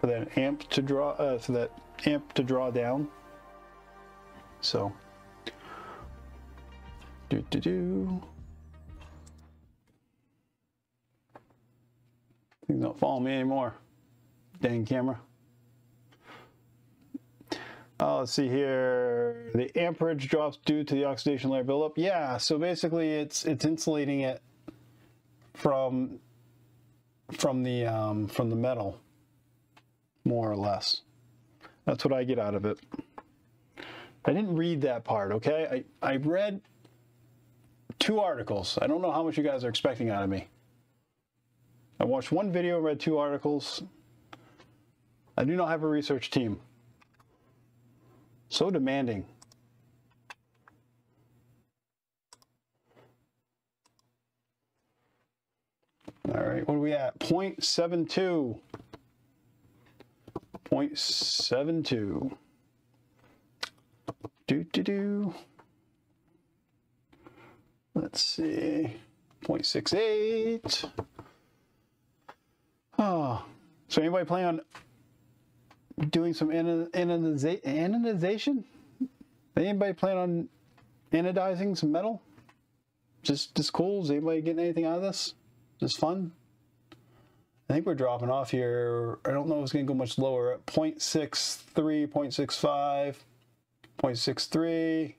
for that amp to draw uh, for that amp to draw down. So, do do do. Things don't follow me anymore. Dang camera. Uh, let's see here. The amperage drops due to the oxidation layer buildup. Yeah, so basically it's it's insulating it from from the um, from the metal, more or less. That's what I get out of it. I didn't read that part, okay? I, I read two articles. I don't know how much you guys are expecting out of me. I watched one video, read two articles. I do not have a research team. So demanding. All right, what are we at? 0.72. 0.72. Do, do, do. Let's see. 0.68. Oh, ah, so anybody planning on doing some anodization? Anybody plan on anodizing some metal? Just just cool? Is anybody getting anything out of this? Just fun? I think we're dropping off here. I don't know if it's going to go much lower. At 0.63, 0.65, 0.63.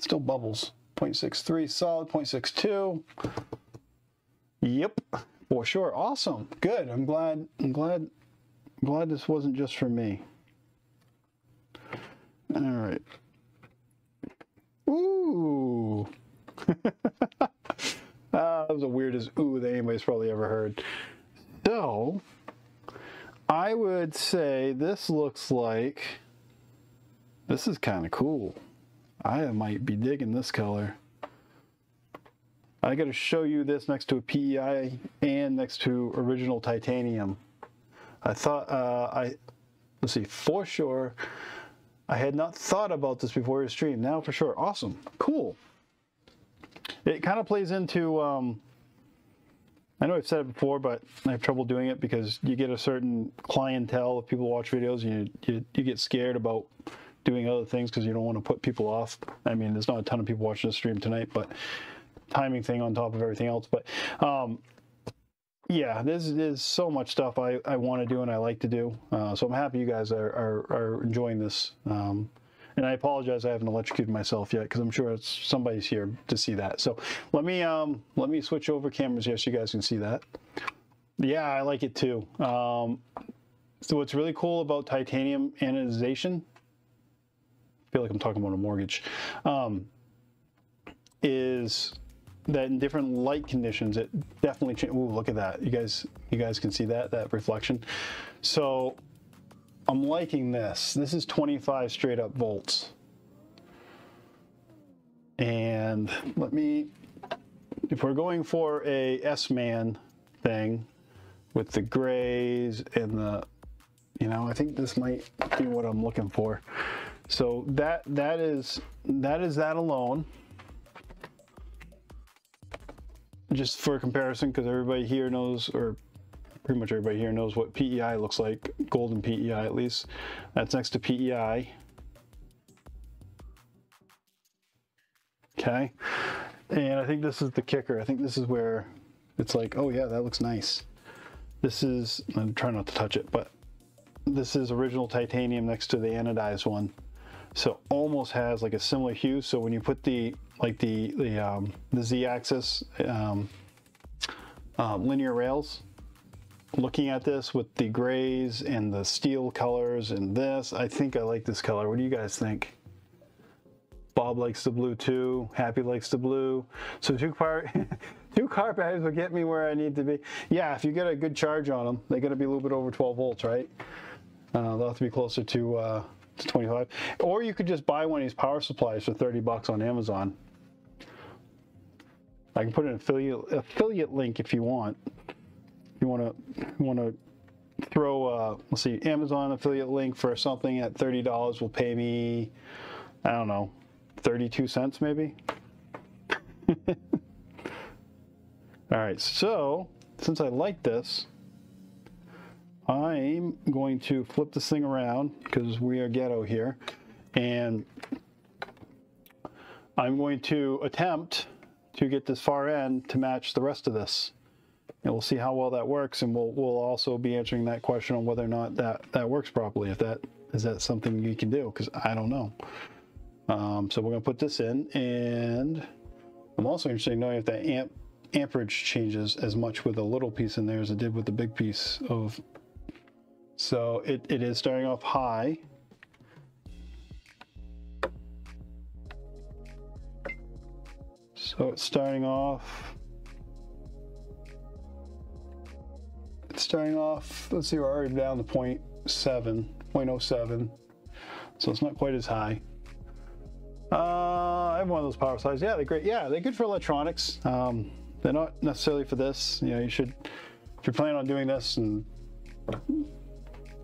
Still bubbles. 0.63 solid, 0.62. Yep. For sure. Awesome. Good. I'm glad. I'm glad. I'm glad this wasn't just for me. All right. Ooh. uh, that was the weirdest ooh that anybody's probably ever heard. So, I would say this looks like this is kind of cool. I might be digging this color. I got to show you this next to a PEI and next to original titanium. I thought, uh, I, let's see, for sure, I had not thought about this before the stream. Now for sure, awesome, cool. It kind of plays into, um, I know I've said it before, but I have trouble doing it because you get a certain clientele of people watch videos and you, you, you get scared about doing other things because you don't want to put people off. I mean, there's not a ton of people watching the stream tonight, but timing thing on top of everything else. But um, yeah, this is so much stuff I, I want to do and I like to do. Uh, so I'm happy you guys are, are, are enjoying this. Um, and I apologize I haven't electrocuted myself yet because I'm sure somebody's here to see that. So let me um, let me switch over cameras here so you guys can see that. Yeah, I like it too. Um, so what's really cool about titanium anodization, I feel like I'm talking about a mortgage, um, is that in different light conditions, it definitely changes. Ooh, look at that. You guys, you guys can see that, that reflection. So I'm liking this. This is 25 straight up volts. And let me, if we're going for a S-man thing with the grays and the, you know, I think this might be what I'm looking for. So that that is that is that alone just for comparison, because everybody here knows, or pretty much everybody here knows what PEI looks like, golden PEI at least. That's next to PEI. Okay. And I think this is the kicker. I think this is where it's like, oh yeah, that looks nice. This is, I'm trying not to touch it, but this is original titanium next to the anodized one. So almost has like a similar hue. So when you put the like the the um, the z-axis um, uh, linear rails. Looking at this with the grays and the steel colors and this, I think I like this color. What do you guys think? Bob likes the blue too. Happy likes the blue. So two car, two car batteries will get me where I need to be. Yeah, if you get a good charge on them, they're going to be a little bit over 12 volts, right? Uh, they'll have to be closer to uh, to 25. Or you could just buy one of these power supplies for 30 bucks on Amazon. I can put an affiliate affiliate link if you want. You want to want to throw uh, let's see Amazon affiliate link for something at thirty dollars will pay me I don't know thirty two cents maybe. All right, so since I like this, I'm going to flip this thing around because we are ghetto here, and I'm going to attempt to get this far end to match the rest of this. And we'll see how well that works, and we'll we'll also be answering that question on whether or not that that works properly. If that is that something you can do, because I don't know. Um, so we're gonna put this in, and I'm also interested in knowing if that amp amperage changes as much with a little piece in there as it did with the big piece of. So it, it is starting off high. So it's starting off. It's starting off, let's see, we're already down to 0.7, 0.07. So it's not quite as high. Uh, I have one of those power supplies. Yeah, they're great. Yeah, they're good for electronics. Um, they're not necessarily for this. You know, you should, if you're planning on doing this and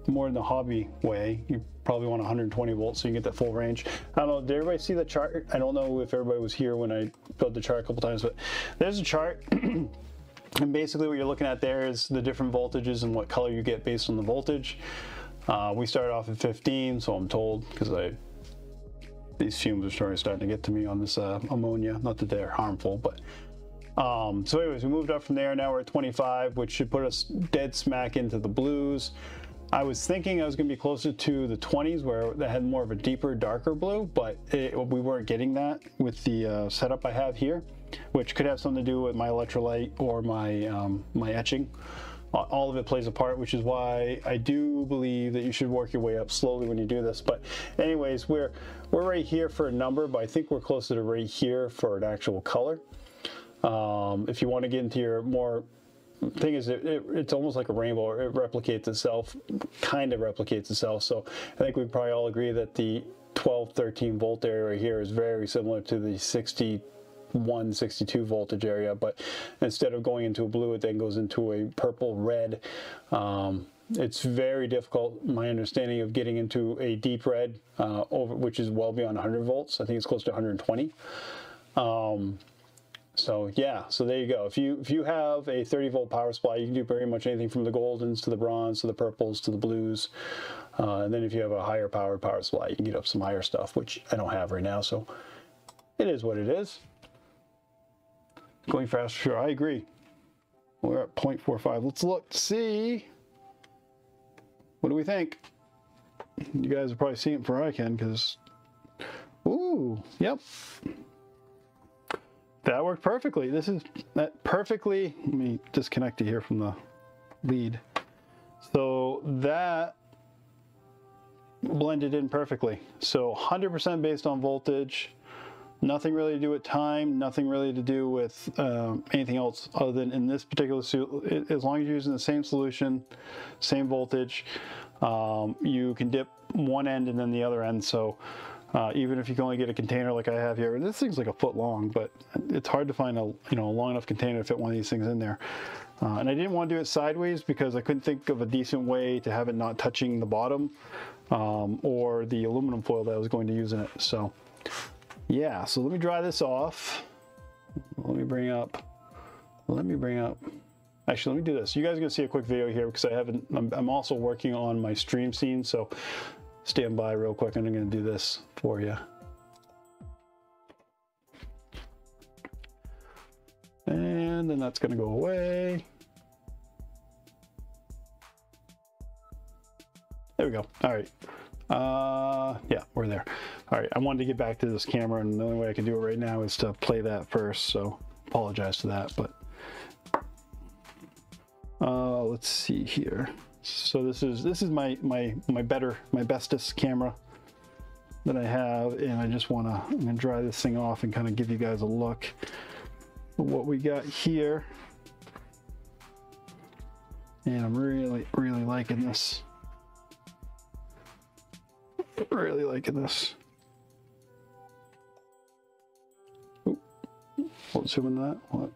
more in the hobby way, you probably want 120 volts so you get that full range. I don't know, did everybody see the chart? I don't know if everybody was here when I built the chart a couple times, but there's a chart. and basically what you're looking at there is the different voltages and what color you get based on the voltage. Uh, we started off at 15, so I'm told, because I these fumes are starting to get to me on this uh, ammonia. Not that they're harmful, but um, so anyways, we moved up from there. Now we're at 25, which should put us dead smack into the blues. I was thinking I was going to be closer to the 20s where they had more of a deeper, darker blue, but it, we weren't getting that with the uh, setup I have here, which could have something to do with my electrolyte or my, um, my etching. All of it plays a part, which is why I do believe that you should work your way up slowly when you do this. But anyways, we're, we're right here for a number, but I think we're closer to right here for an actual color. Um, if you want to get into your more thing is it, it, it's almost like a rainbow. It replicates itself kind of replicates itself. So i think we probably all agree that the 12 13 volt area here is very similar to the 61 62 voltage area but instead of going into a blue it then goes into a purple red. Um, it's very difficult my understanding of getting into a deep red uh, over which is well beyond 100 volts. I think it's close to 120 um, so yeah, so there you go. If you if you have a 30 volt power supply, you can do pretty much anything from the goldens to the bronze to the purples to the blues. Uh, and then if you have a higher powered power supply, you can get up some higher stuff, which I don't have right now. So it is what it is. Going fast, sure. I agree. We're at 0.45. Let's look see. What do we think? You guys are probably seeing it before I can because, ooh, yep. That worked perfectly. This is that perfectly. Let me disconnect it here from the lead. So that blended in perfectly. So 100% based on voltage. Nothing really to do with time. Nothing really to do with um, anything else other than in this particular suit. As long as you're using the same solution, same voltage, um, you can dip one end and then the other end. So uh, even if you can only get a container like I have here, this thing's like a foot long, but it's hard to find a you know a long enough container to fit one of these things in there. Uh, and I didn't want to do it sideways because I couldn't think of a decent way to have it not touching the bottom um, or the aluminum foil that I was going to use in it. So yeah, so let me dry this off. Let me bring up, let me bring up, actually let me do this. You guys are gonna see a quick video here because I haven't, I'm, I'm also working on my stream scene. So stand by real quick and I'm going to do this for you. And then that's going to go away. There we go. All right. Uh, yeah, we're there. All right. I wanted to get back to this camera and the only way I can do it right now is to play that first. So apologize to that, but uh, let's see here. So this is this is my my my better my bestest camera that I have, and I just want to I'm gonna dry this thing off and kind of give you guys a look at what we got here. And I'm really really liking this. really liking this. Oop. What zoom that? What?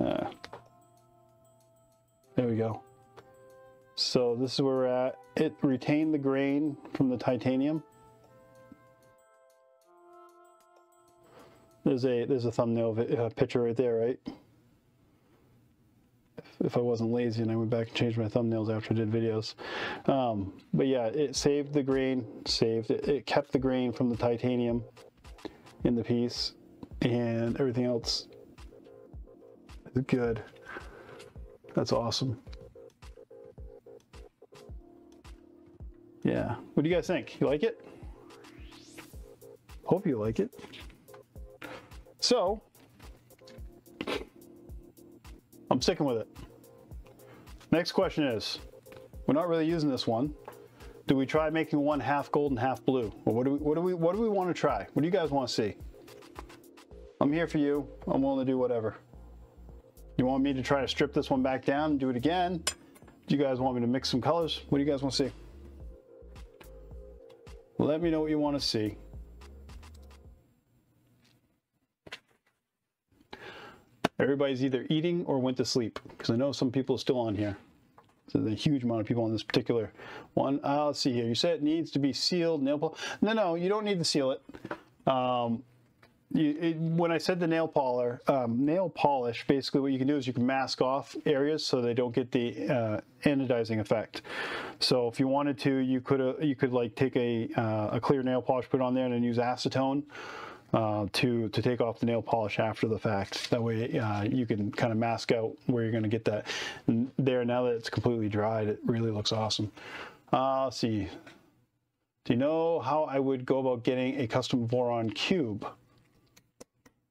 Uh, So this is where we're at. It retained the grain from the titanium. There's a there's a thumbnail of it, uh, picture right there, right? If, if I wasn't lazy and I went back and changed my thumbnails after I did videos. Um, but yeah, it saved the grain, saved it. It kept the grain from the titanium in the piece, and everything else is good. That's awesome. Yeah. What do you guys think? You like it? Hope you like it. So, I'm sticking with it. Next question is, we're not really using this one. Do we try making one half gold and half blue? Or what do we what do we what do we want to try? What do you guys want to see? I'm here for you. I'm willing to do whatever. You want me to try to strip this one back down and do it again? Do you guys want me to mix some colors? What do you guys want to see? Let me know what you want to see. Everybody's either eating or went to sleep because I know some people are still on here. So there's a huge amount of people on this particular one. Let's see here. You said it needs to be sealed, nail. No, no, you don't need to seal it. Um, you, it, when I said the nail polish, um, nail polish, basically what you can do is you can mask off areas so they don't get the uh, anodizing effect. So if you wanted to, you could uh, you could like take a uh, a clear nail polish, put it on there, and then use acetone uh, to to take off the nail polish after the fact. That way uh, you can kind of mask out where you're going to get that. And there now that it's completely dried, it really looks awesome. Uh, let's see. Do you know how I would go about getting a custom Voron cube?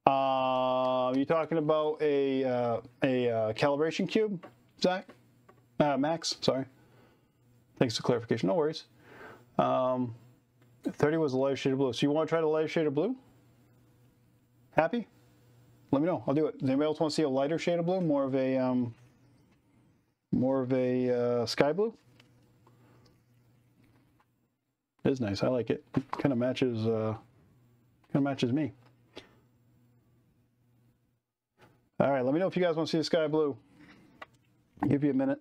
Uh, you talking about a uh, a uh, calibration cube, Zach? Uh, Max, sorry. Thanks for clarification. No worries. Um, 30 was a lighter shade of blue. So you want to try the lighter shade of blue? Happy? Let me know. I'll do it. Does anybody else want to see a lighter shade of blue? More of a um, more of a uh, sky blue? It is nice. I like it. it kind of matches uh, kind of matches me. All right, let me know if you guys want to see the sky blue. I'll give you a minute.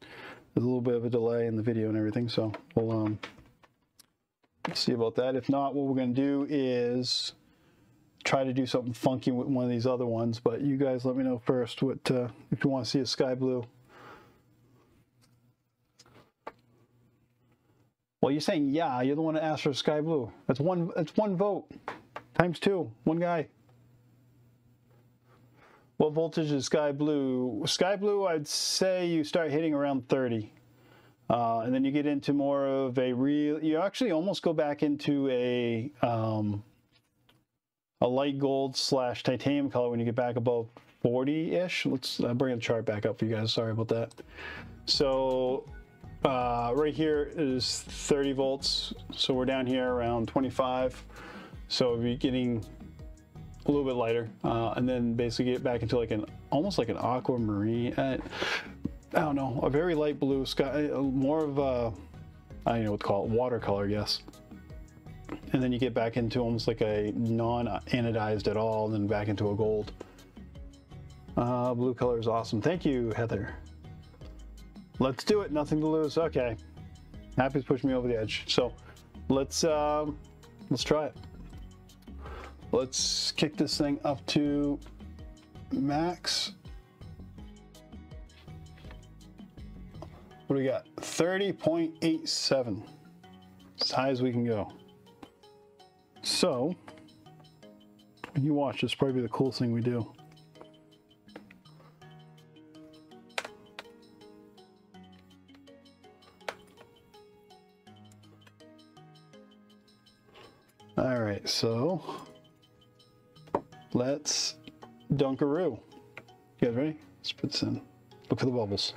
There's a little bit of a delay in the video and everything, so we'll um, see about that. If not, what we're going to do is try to do something funky with one of these other ones, but you guys let me know first what uh, if you want to see a sky blue. Well, you're saying yeah. You're the one that asked for sky blue. That's one. That's one vote times two. One guy. What voltage is sky blue? Sky blue, I'd say you start hitting around 30. Uh, and then you get into more of a real, you actually almost go back into a, um, a light gold slash titanium color when you get back above 40-ish. Let's bring the chart back up for you guys. Sorry about that. So uh, right here is 30 volts. So we're down here around 25. So we'll be getting a little bit lighter, uh, and then basically get back into like an almost like an aquamarine. Uh, I don't know, a very light blue sky, uh, more of a I don't know what to call it, watercolor, yes. And then you get back into almost like a non-anodized at all, and then back into a gold. Uh, blue color is awesome. Thank you, Heather. Let's do it. Nothing to lose. Okay. Happy's pushing me over the edge. So let's um, let's try it. Let's kick this thing up to max. What do we got? 30.87. As high as we can go. So, you watch, this probably be the coolest thing we do. All right, so let's dunkaroo. You guys ready? Let's put this in. Look for the bubbles.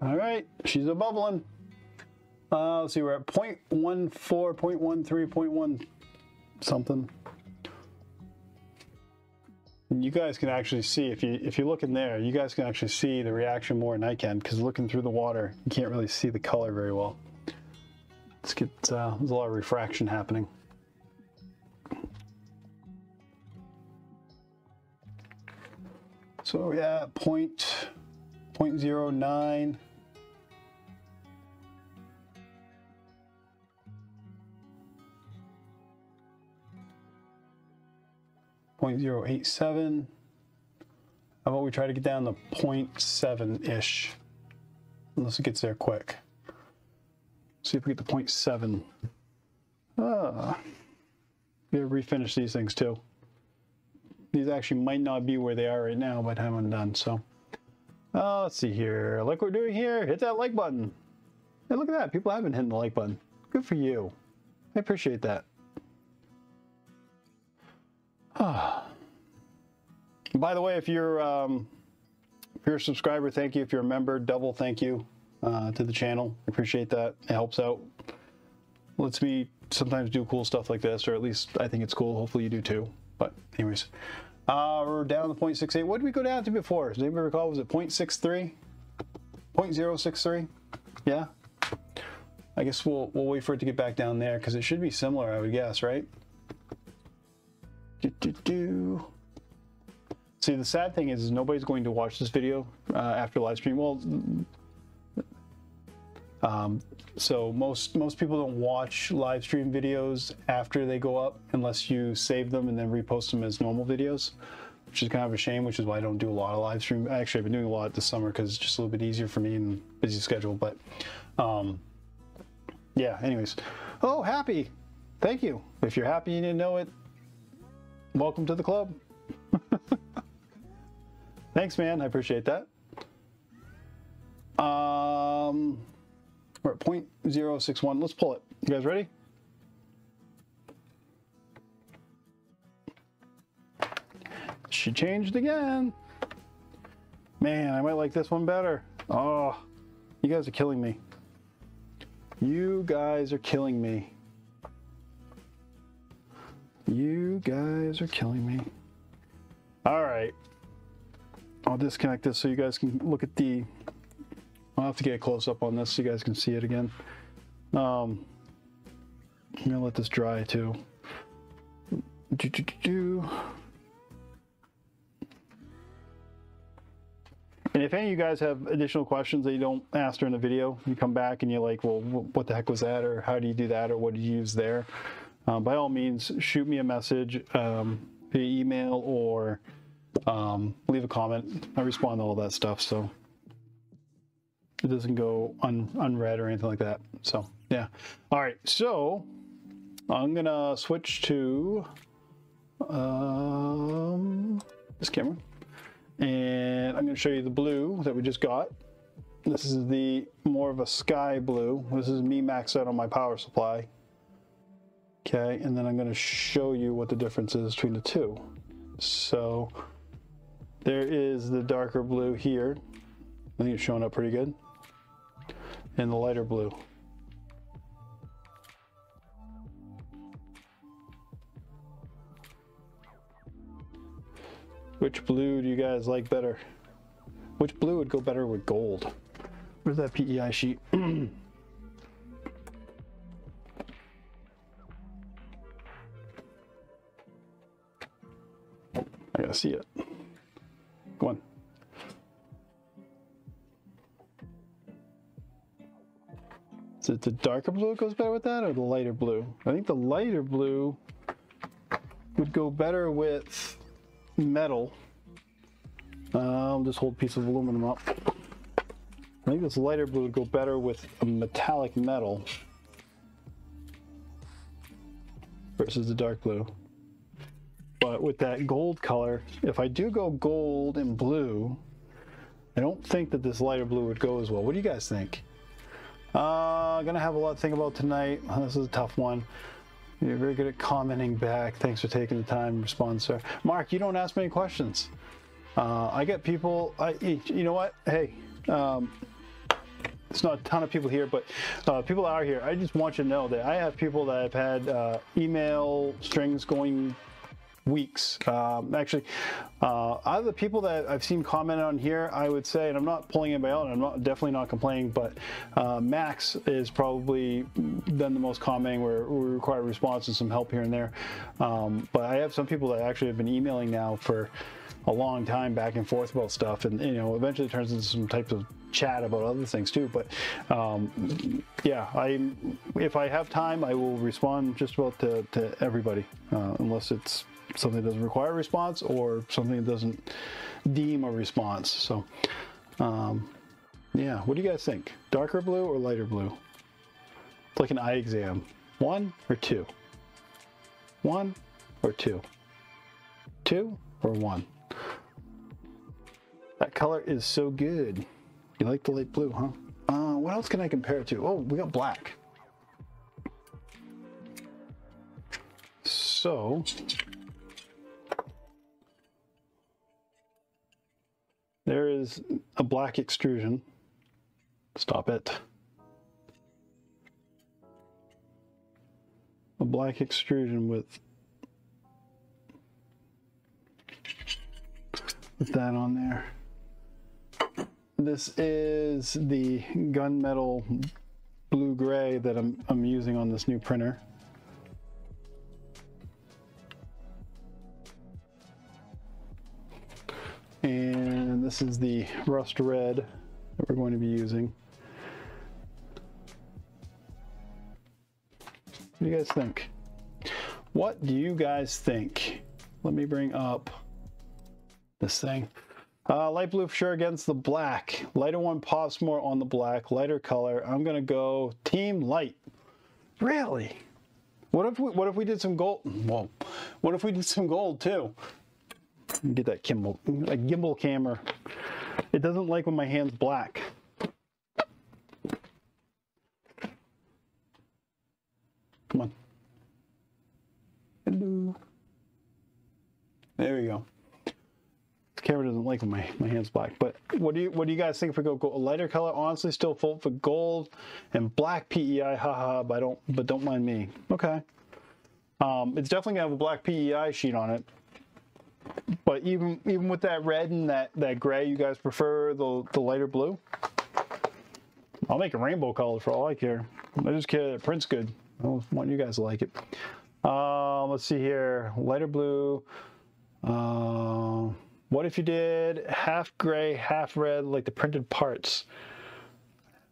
All right, she's a bubbling. Uh, let's see, we're at 0 0.14, 0 0.13, something. You guys can actually see if you if you look in there, you guys can actually see the reaction more than I can because looking through the water, you can't really see the color very well. Let's get uh, there's a lot of refraction happening. So yeah, point point zero nine. Point zero eight seven. How about we try to get down to 0.7-ish? Unless it gets there quick. See if we get to 0.7. Ah. we Gotta refinish these things too. These actually might not be where they are right now by the time I'm done, so. Uh, let's see here. Like we're doing here, hit that like button. Hey, look at that. People have been hitting the like button. Good for you. I appreciate that. By the way, if you're um, if you're a subscriber, thank you. If you're a member, double thank you uh, to the channel. I appreciate that. It helps out. Lets me sometimes do cool stuff like this, or at least I think it's cool. Hopefully you do too. But anyways, uh, we're down to 0.68. What did we go down to before? Does anybody recall? Was it 0.63? 0.063? Yeah. I guess we'll we'll wait for it to get back down there because it should be similar, I would guess, right? Do, do, do. See, the sad thing is, is nobody's going to watch this video uh, after live stream. Well, um, so most most people don't watch live stream videos after they go up unless you save them and then repost them as normal videos, which is kind of a shame. Which is why I don't do a lot of live stream. Actually, I've been doing a lot this summer because it's just a little bit easier for me and busy schedule. But um, yeah. Anyways, oh, happy. Thank you. If you're happy you didn't know it, welcome to the club. Thanks, man. I appreciate that. Um, we're at 0.061. Let's pull it. You guys ready? She changed again. Man, I might like this one better. Oh, you guys are killing me. You guys are killing me. You guys are killing me. All right. I'll disconnect this so you guys can look at the, I'll have to get a close up on this so you guys can see it again. Um, I'm gonna let this dry too. Do, do, do. And if any of you guys have additional questions that you don't ask during the video, you come back and you're like, well, what the heck was that? Or how do you do that? Or what do you use there? Um, by all means, shoot me a message um, via email or um, leave a comment. I respond to all that stuff, so it doesn't go un unread or anything like that. So yeah. All right. So I'm gonna switch to um, this camera, and I'm gonna show you the blue that we just got. This is the more of a sky blue. This is me maxed out on my power supply. Okay, and then I'm going to show you what the difference is between the two. So there is the darker blue here. I think it's showing up pretty good. And the lighter blue. Which blue do you guys like better? Which blue would go better with gold? Where's that PEI sheet? Gotta see it. Go on. Is it the darker blue goes better with that or the lighter blue? I think the lighter blue would go better with metal. I'll just hold a piece of aluminum up. I think this lighter blue would go better with a metallic metal versus the dark blue. With that gold color, if I do go gold and blue, I don't think that this lighter blue would go as well. What do you guys think? Uh, gonna have a lot to think about tonight. This is a tough one. You're very good at commenting back. Thanks for taking the time to respond, sir. Mark, you don't ask many questions. Uh, I get people, I, you know what? Hey, um, it's not a ton of people here, but uh, people are here. I just want you to know that I have people that have had uh, email strings going weeks. Um, actually, uh, out of the people that I've seen comment on here, I would say, and I'm not pulling anybody out, I'm not definitely not complaining, but uh, Max is probably been the most commenting where we require response and some help here and there. Um, but I have some people that actually have been emailing now for a long time back and forth about stuff and you know eventually it turns into some types of chat about other things too but um, yeah i if i have time i will respond just about to, to everybody uh, unless it's something that doesn't require a response or something that doesn't deem a response so um, yeah what do you guys think darker blue or lighter blue it's like an eye exam one or two one or two two or one that color is so good. You like the light blue, huh? Uh, what else can I compare it to? Oh, we got black. So, there is a black extrusion. Stop it. A black extrusion with with that on there. This is the gunmetal blue gray that I'm, I'm using on this new printer. And this is the rust red that we're going to be using. What do you guys think? What do you guys think? Let me bring up this thing. Uh, light blue for sure against the black. Lighter one pops more on the black. Lighter color. I'm gonna go team light. Really? What if we, what if we did some gold? Well, what if we did some gold too? Get that gimbal, a gimbal camera. It doesn't like when my hand's black. Come on. Hello. There we go camera doesn't like when my, my hand's black. But what do you what do you guys think if we go, go a lighter color? Honestly, still full for gold and black PEI. Haha, but I don't but don't mind me. Okay. Um, it's definitely gonna have a black PEI sheet on it. But even even with that red and that that gray, you guys prefer the the lighter blue. I'll make a rainbow color for all I care. I just care that it prints good. I want you guys to like it. Um, let's see here, lighter blue. Uh, what if you did half gray, half red, like the printed parts?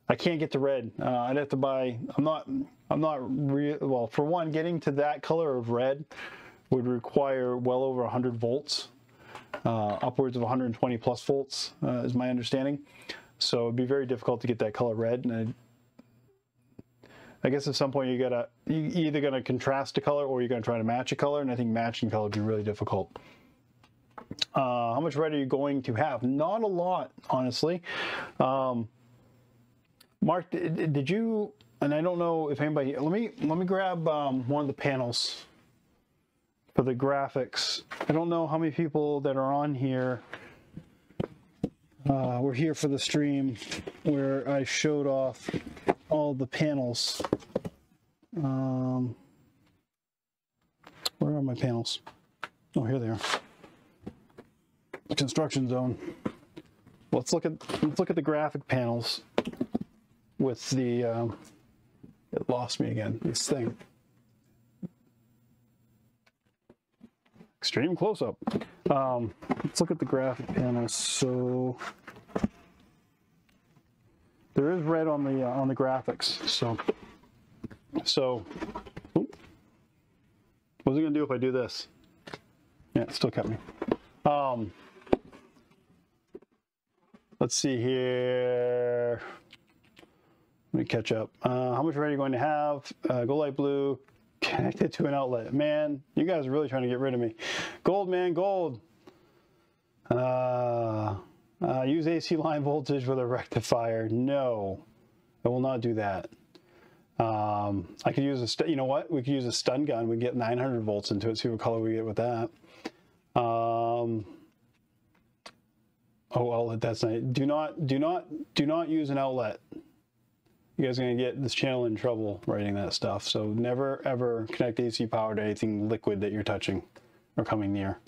I can't get the red. Uh, I'd have to buy. I'm not. I'm not real. Well, for one, getting to that color of red would require well over 100 volts, uh, upwards of 120 plus volts, uh, is my understanding. So it'd be very difficult to get that color red. And I, I guess at some point you gotta you either gonna contrast a color or you're gonna try to match a color, and I think matching color would be really difficult. Uh, how much red are you going to have? Not a lot, honestly. Um, Mark, did, did, you? And I don't know if anybody. Let me let me grab um, one of the panels for the graphics. I don't know how many people that are on here. Uh, we're here for the stream where I showed off all the panels. Um, where are my panels? Oh, here they are construction zone. Let's look at let's look at the graphic panels with the um, it lost me again this thing extreme close-up um, let's look at the graphic panels so there is red on the uh, on the graphics so so what's it gonna do if I do this yeah it still kept me um, Let's see here. Let me catch up. Uh, how much red are you going to have? Uh, go light blue, connected to an outlet. Man, you guys are really trying to get rid of me. Gold, man, gold. Uh, uh, use AC line voltage with a rectifier. No, I will not do that. Um, I could use a, stun, you know what? We could use a stun gun. We get 900 volts into it. See what color we get with that. Um, Oh, outlet, that's nice. Do not, do not, do not use an outlet. You guys are going to get this channel in trouble writing that stuff. So never ever connect AC power to anything liquid that you're touching or coming near.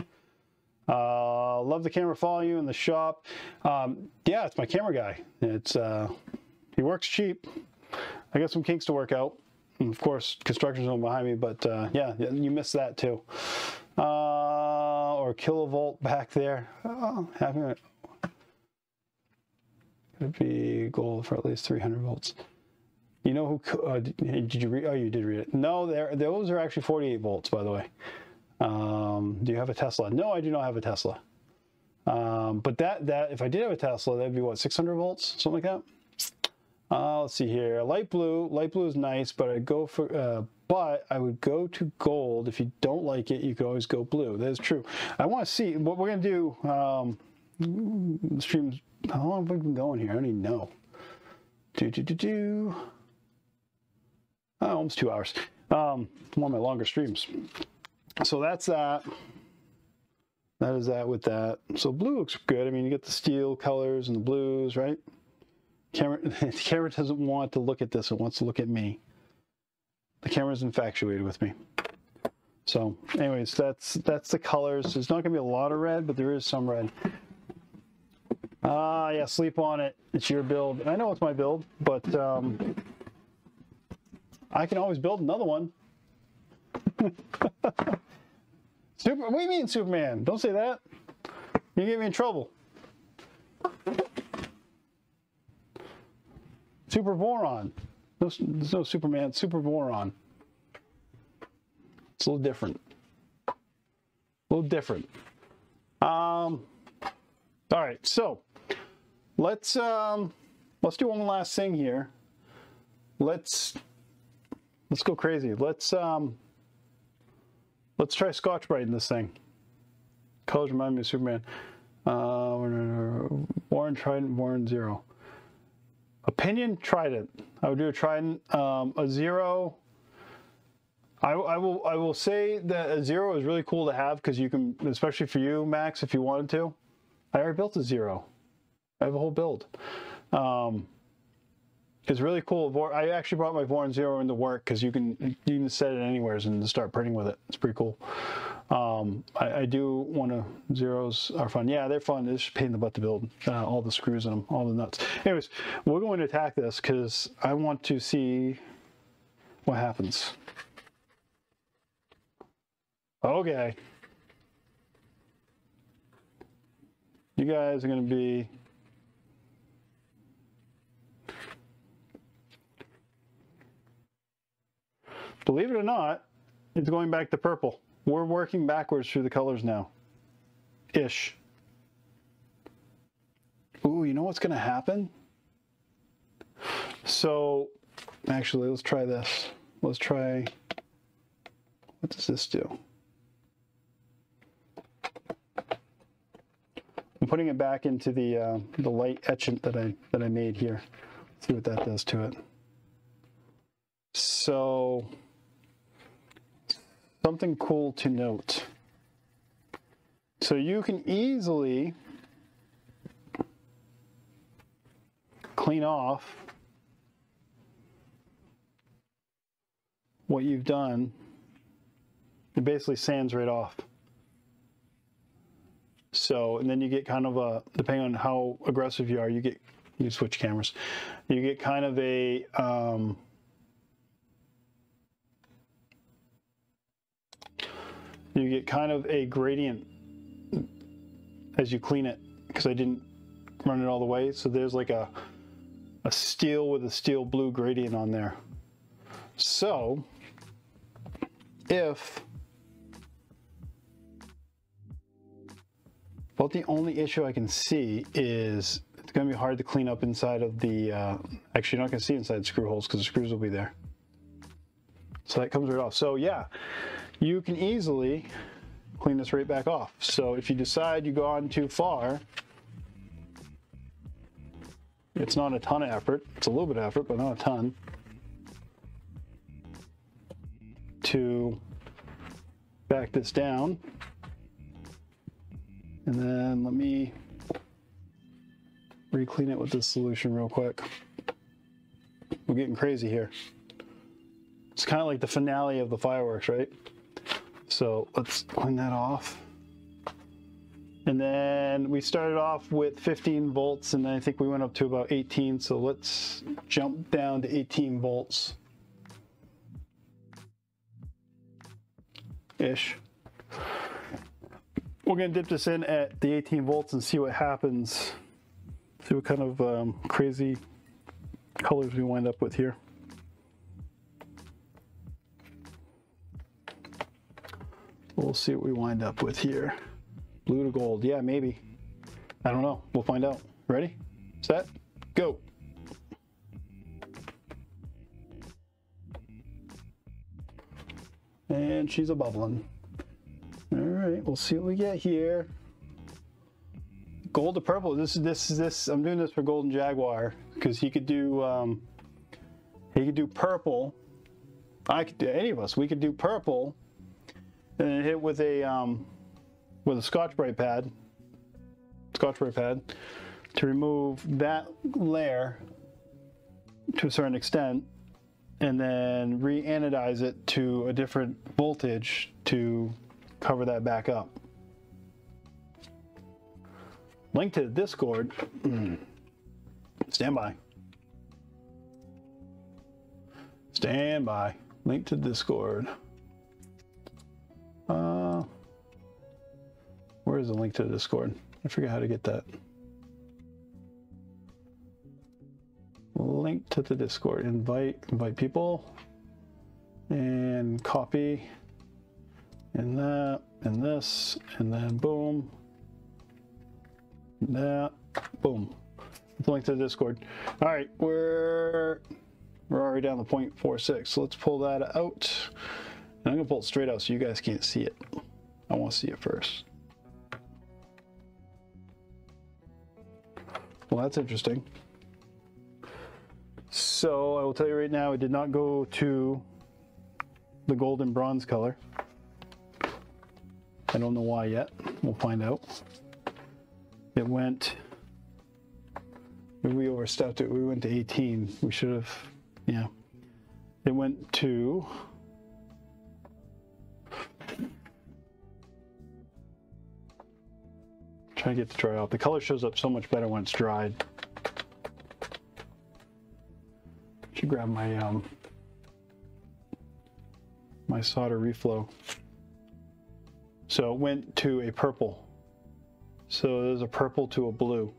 Uh, love the camera following you in the shop. Um, yeah, it's my camera guy. It's uh, he works cheap. I got some kinks to work out. And of course, construction zone behind me, but uh, yeah, you missed that too. Uh, or kilovolt back there. Oh, having it could be goal for at least 300 volts. You know who? Uh, did you read? Oh, you did read it. No, there. Those are actually 48 volts, by the way. Um, do you have a Tesla? No, I do not have a Tesla. Um, but that that if I did have a Tesla, that'd be what 600 volts, something like that. Uh, let's see here. Light blue. Light blue is nice, but I go for. Uh, but I would go to gold. If you don't like it, you could always go blue. That is true. I want to see what we're gonna do. Um, streams. How long have we been going here? I don't even know. Do do do do. Oh, almost two hours. Um, one of my longer streams. So that's that. That is that with that. So blue looks good. I mean, you get the steel colors and the blues, right? Camera, the camera doesn't want to look at this. It wants to look at me. The camera's infatuated with me. So anyways, that's that's the colors. There's not going to be a lot of red, but there is some red. Ah, yeah, sleep on it. It's your build. I know it's my build, but um, I can always build another one. Super, what do you mean, Superman? Don't say that. You get me in trouble. Super Voron. No, there's no Superman. Super Voron. It's a little different. A little different. Um. All right, so let's um, let's do one last thing here. Let's let's go crazy. Let's um, let's try Scotch-Brite in this thing. Colors remind me of Superman. Uh, Voron Trident, Voron Zero. Opinion Trident. I would do a Trident. Um, a Zero. I, I, will. I will say that a Zero is really cool to have because you can, especially for you, Max, if you wanted to. I already built a Zero. I have a whole build. Um, it's really cool. I actually brought my Voron Zero into work because you can you can set it anywhere and start printing with it. It's pretty cool. Um, I, I, do want to zeros are fun. Yeah, they're fun. It's just pain in the butt to build. Uh, all the screws in them, all the nuts. Anyways, we're going to attack this because I want to see what happens. Okay. You guys are going to be Believe it or not, it's going back to purple. We're working backwards through the colors now. Ish. Ooh, you know what's going to happen? So, actually, let's try this. Let's try, what does this do? I'm putting it back into the uh, the light etchant that I that I made here. Let's see what that does to it. So something cool to note. So you can easily clean off what you've done. It basically sands right off. So, and then you get kind of a, depending on how aggressive you are, you get, you switch cameras, you get kind of a, um, you get kind of a gradient as you clean it because I didn't run it all the way. So there's like a, a steel with a steel blue gradient on there. So if But the only issue I can see is it's going to be hard to clean up inside of the, uh, actually you're not going to see inside screw holes because the screws will be there. So that comes right off. So yeah, you can easily clean this right back off. So if you decide you go on too far, it's not a ton of effort. It's a little bit of effort, but not a ton. To back this down. And then let me re-clean it with this solution real quick. We're getting crazy here. It's kind of like the finale of the fireworks, right? So let's clean that off. And then we started off with 15 volts and I think we went up to about 18. So let's jump down to 18 volts. Ish. We're gonna dip this in at the 18 volts and see what happens. See what kind of um, crazy colors we wind up with here. We'll see what we wind up with here. Blue to gold. Yeah, maybe. I don't know. We'll find out. Ready? Set? Go. And she's a bubbling. All right, we'll see what we get here. Gold to purple. This is this is this. I'm doing this for Golden Jaguar because he could do um, he could do purple. I could do any of us. We could do purple, and hit with a um, with a Scotch-Brite pad, Scotch-Brite pad, to remove that layer to a certain extent, and then re-anodize it to a different voltage to cover that back up. Link to the Discord. Stand by. Stand by. Link to Discord. Uh, where is the link to the Discord? I forget how to get that. Link to the Discord. Invite, invite people, and copy, and that, and this, and then boom, that, boom. Link to the Discord. All right, we're we're already down to 0.46. So let's pull that out. And I'm gonna pull it straight out so you guys can't see it. I want to see it first. Well, that's interesting. So I will tell you right now, it did not go to the golden bronze color. I don't know why yet. We'll find out. It went, we overstepped it. We went to 18. We should have, yeah. It went to, try to get the dry out. The color shows up so much better when it's dried. Should grab my um my solder reflow. So it went to a purple. So there's a purple to a blue,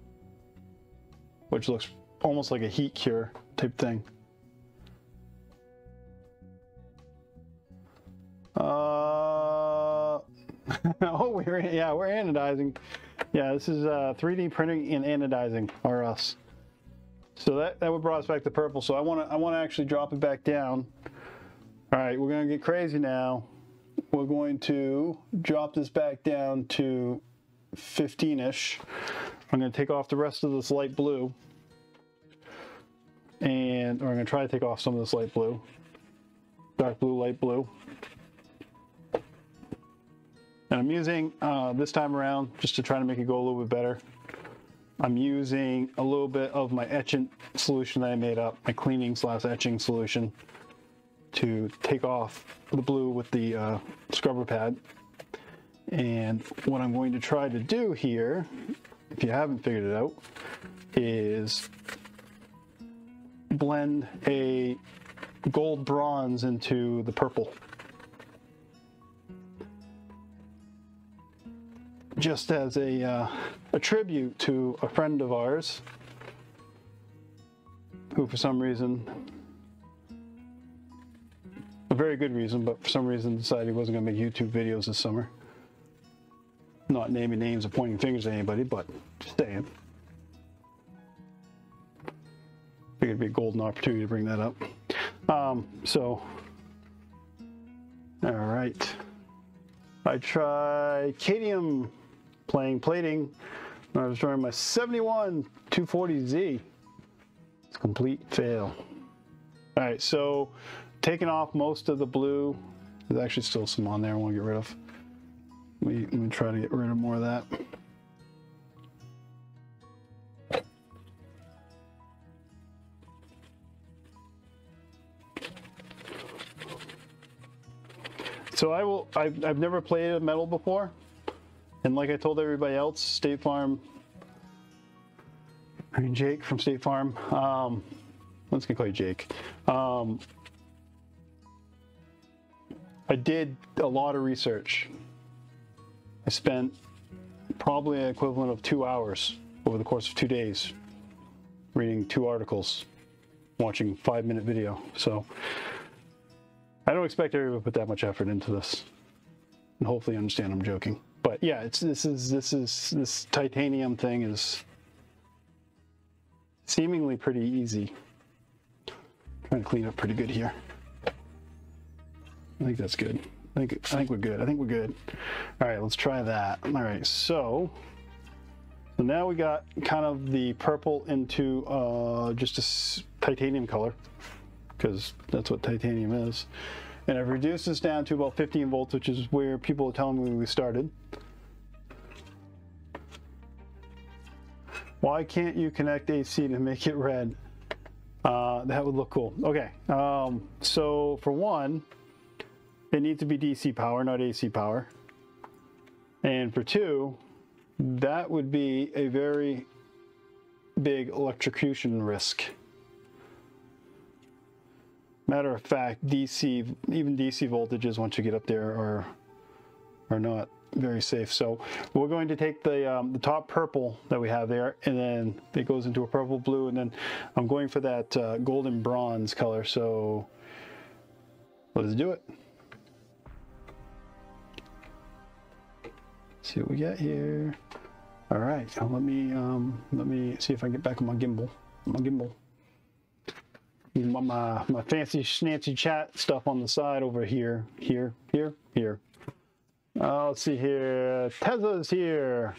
which looks almost like a heat cure type thing. Uh, oh, we're yeah, we're anodizing. Yeah, this is uh, 3D printing and anodizing, or us. So that that would brought us back to purple. So I want to I want to actually drop it back down. All right, we're gonna get crazy now. We're going to drop this back down to 15ish. I'm gonna take off the rest of this light blue, and or I'm gonna try to take off some of this light blue, dark blue, light blue. And I'm using uh, this time around just to try to make it go a little bit better. I'm using a little bit of my etchant solution that I made up, my cleaning slash etching solution to take off the blue with the uh, scrubber pad. And what I'm going to try to do here, if you haven't figured it out, is blend a gold bronze into the purple. Just as a, uh, a tribute to a friend of ours who for some reason a very good reason, but for some reason decided he wasn't going to make YouTube videos this summer. Not naming names or pointing fingers at anybody, but just saying. Figured it'd be a golden opportunity to bring that up. Um, so, all right. I tried cadmium playing plating. I was drawing my 71 240Z. It's complete fail. All right, so taking off most of the blue. There's actually still some on there I want to get rid of. Let me, let me try to get rid of more of that. So I will, I've, I've never played a metal before and like I told everybody else, State Farm. I mean Jake from State Farm. Um, let's get call you Jake. Um, I did a lot of research. I spent probably an equivalent of two hours over the course of two days reading two articles, watching five minute video. So I don't expect everyone to put that much effort into this. And hopefully you understand I'm joking. But yeah, it's this is this is this titanium thing is seemingly pretty easy. Trying to clean up pretty good here. I think that's good. I think I think we're good. I think we're good. All right, let's try that. All right, so so now we got kind of the purple into uh, just a titanium color because that's what titanium is. And I've reduced this down to about 15 volts, which is where people are telling me we started. Why can't you connect AC to make it red? Uh, that would look cool. Okay, um, so for one, it needs to be DC power, not AC power. And for two, that would be a very big electrocution risk. Matter of fact, DC, even DC voltages once you get up there are are not very safe. So we're going to take the um, the top purple that we have there, and then it goes into a purple blue, and then I'm going for that uh, golden bronze color. So let's do it. see what we get here. All right, let me um, let me see if I can get back on my gimbal. My gimbal. My, my, my fancy schnancy chat stuff on the side over here, here, here, here. Uh, let's see here. Tesla's here.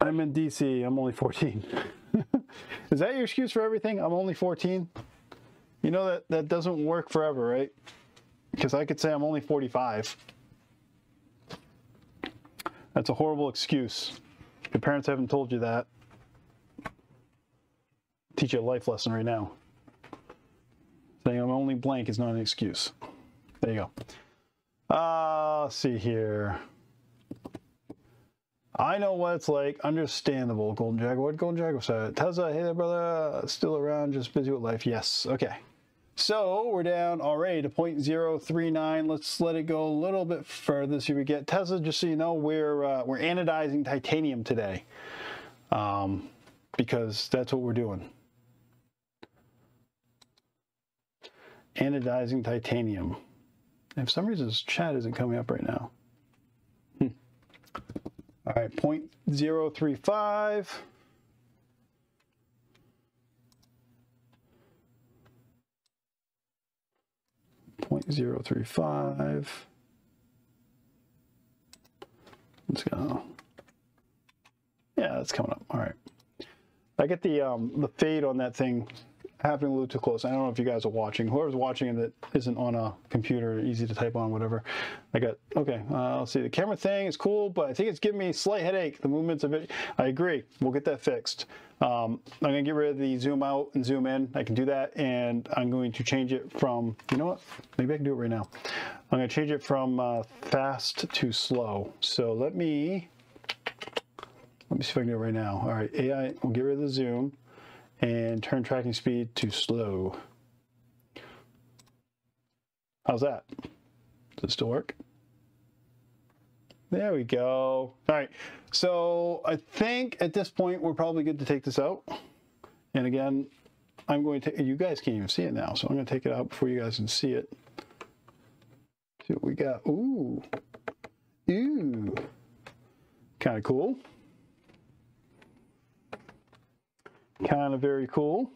I'm in DC. I'm only 14. Is that your excuse for everything? I'm only 14. You know that that doesn't work forever, right? Because I could say I'm only 45. That's a horrible excuse. Your parents haven't told you that. Teach you a life lesson right now. Saying I'm only blank is not an excuse. There you go. Uh, let's see here. I know what it's like. Understandable. Golden Jaguar. What Golden Jaguar said? Tezza, hey there, brother. Still around, just busy with life. Yes. Okay. So we're down already to 0.039. Let's let it go a little bit further. See we get Tesla. Just so you know, we're uh, we're anodizing titanium today, um, because that's what we're doing. Anodizing titanium. And for some reason, this chat isn't coming up right now. Hmm. All right, 0.035. Point zero three five. Let's go. Yeah, that's coming up. All right. I get the um, the fade on that thing happening a little too close. I don't know if you guys are watching. Whoever's watching that isn't on a computer, easy to type on, whatever. I got, okay, uh, let's see. The camera thing is cool, but I think it's giving me a slight headache. The movements of it, I agree. We'll get that fixed. Um, I'm going to get rid of the zoom out and zoom in. I can do that, and I'm going to change it from, you know what? Maybe I can do it right now. I'm to change it from uh, fast to slow. So let me, let me see if I can do it right now. All right, AI, we'll get rid of the zoom and turn tracking speed to slow. How's that? Does it still work? There we go. All right, so I think at this point we're probably good to take this out. And again, I'm going to, you guys can't even see it now, so I'm going to take it out before you guys can see it. See what we got. Ooh. Ooh. Kind of cool. Kind of very cool.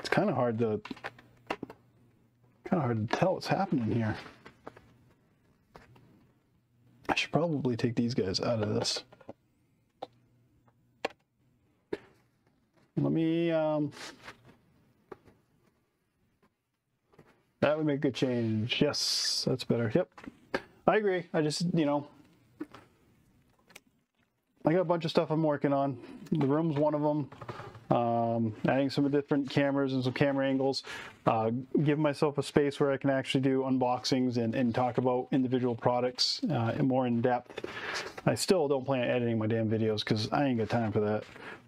It's kind of hard to kind of hard to tell what's happening here. I should probably take these guys out of this. Let me um that would make a good change. Yes, that's better. Yep. I agree. I just, you know, I got a bunch of stuff I'm working on. The room's one of them. um, adding some different cameras and some camera angles, uh, give myself a space where I can actually do unboxings and, and talk about individual products uh, more in depth. I still don't plan on editing my damn videos because I ain't got time for that.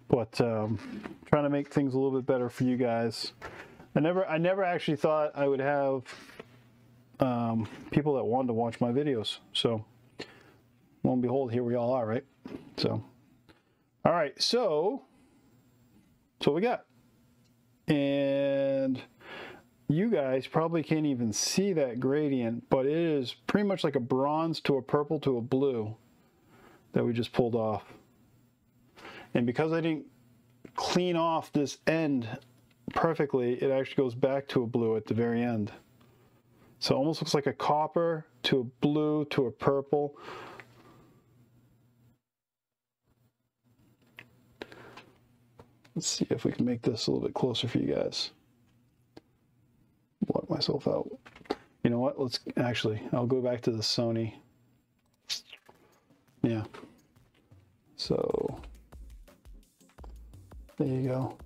But um, trying to make things a little bit better for you guys. I never, I never actually thought I would have um, people that wanted to watch my videos. So, lo and behold, here we all are, right? So, all right, so so we got. And you guys probably can't even see that gradient, but it is pretty much like a bronze to a purple to a blue that we just pulled off. And because I didn't clean off this end perfectly, it actually goes back to a blue at the very end. So it almost looks like a copper to a blue to a purple. Let's see if we can make this a little bit closer for you guys. Block myself out. You know what? Let's actually, I'll go back to the Sony. Yeah. So, there you go.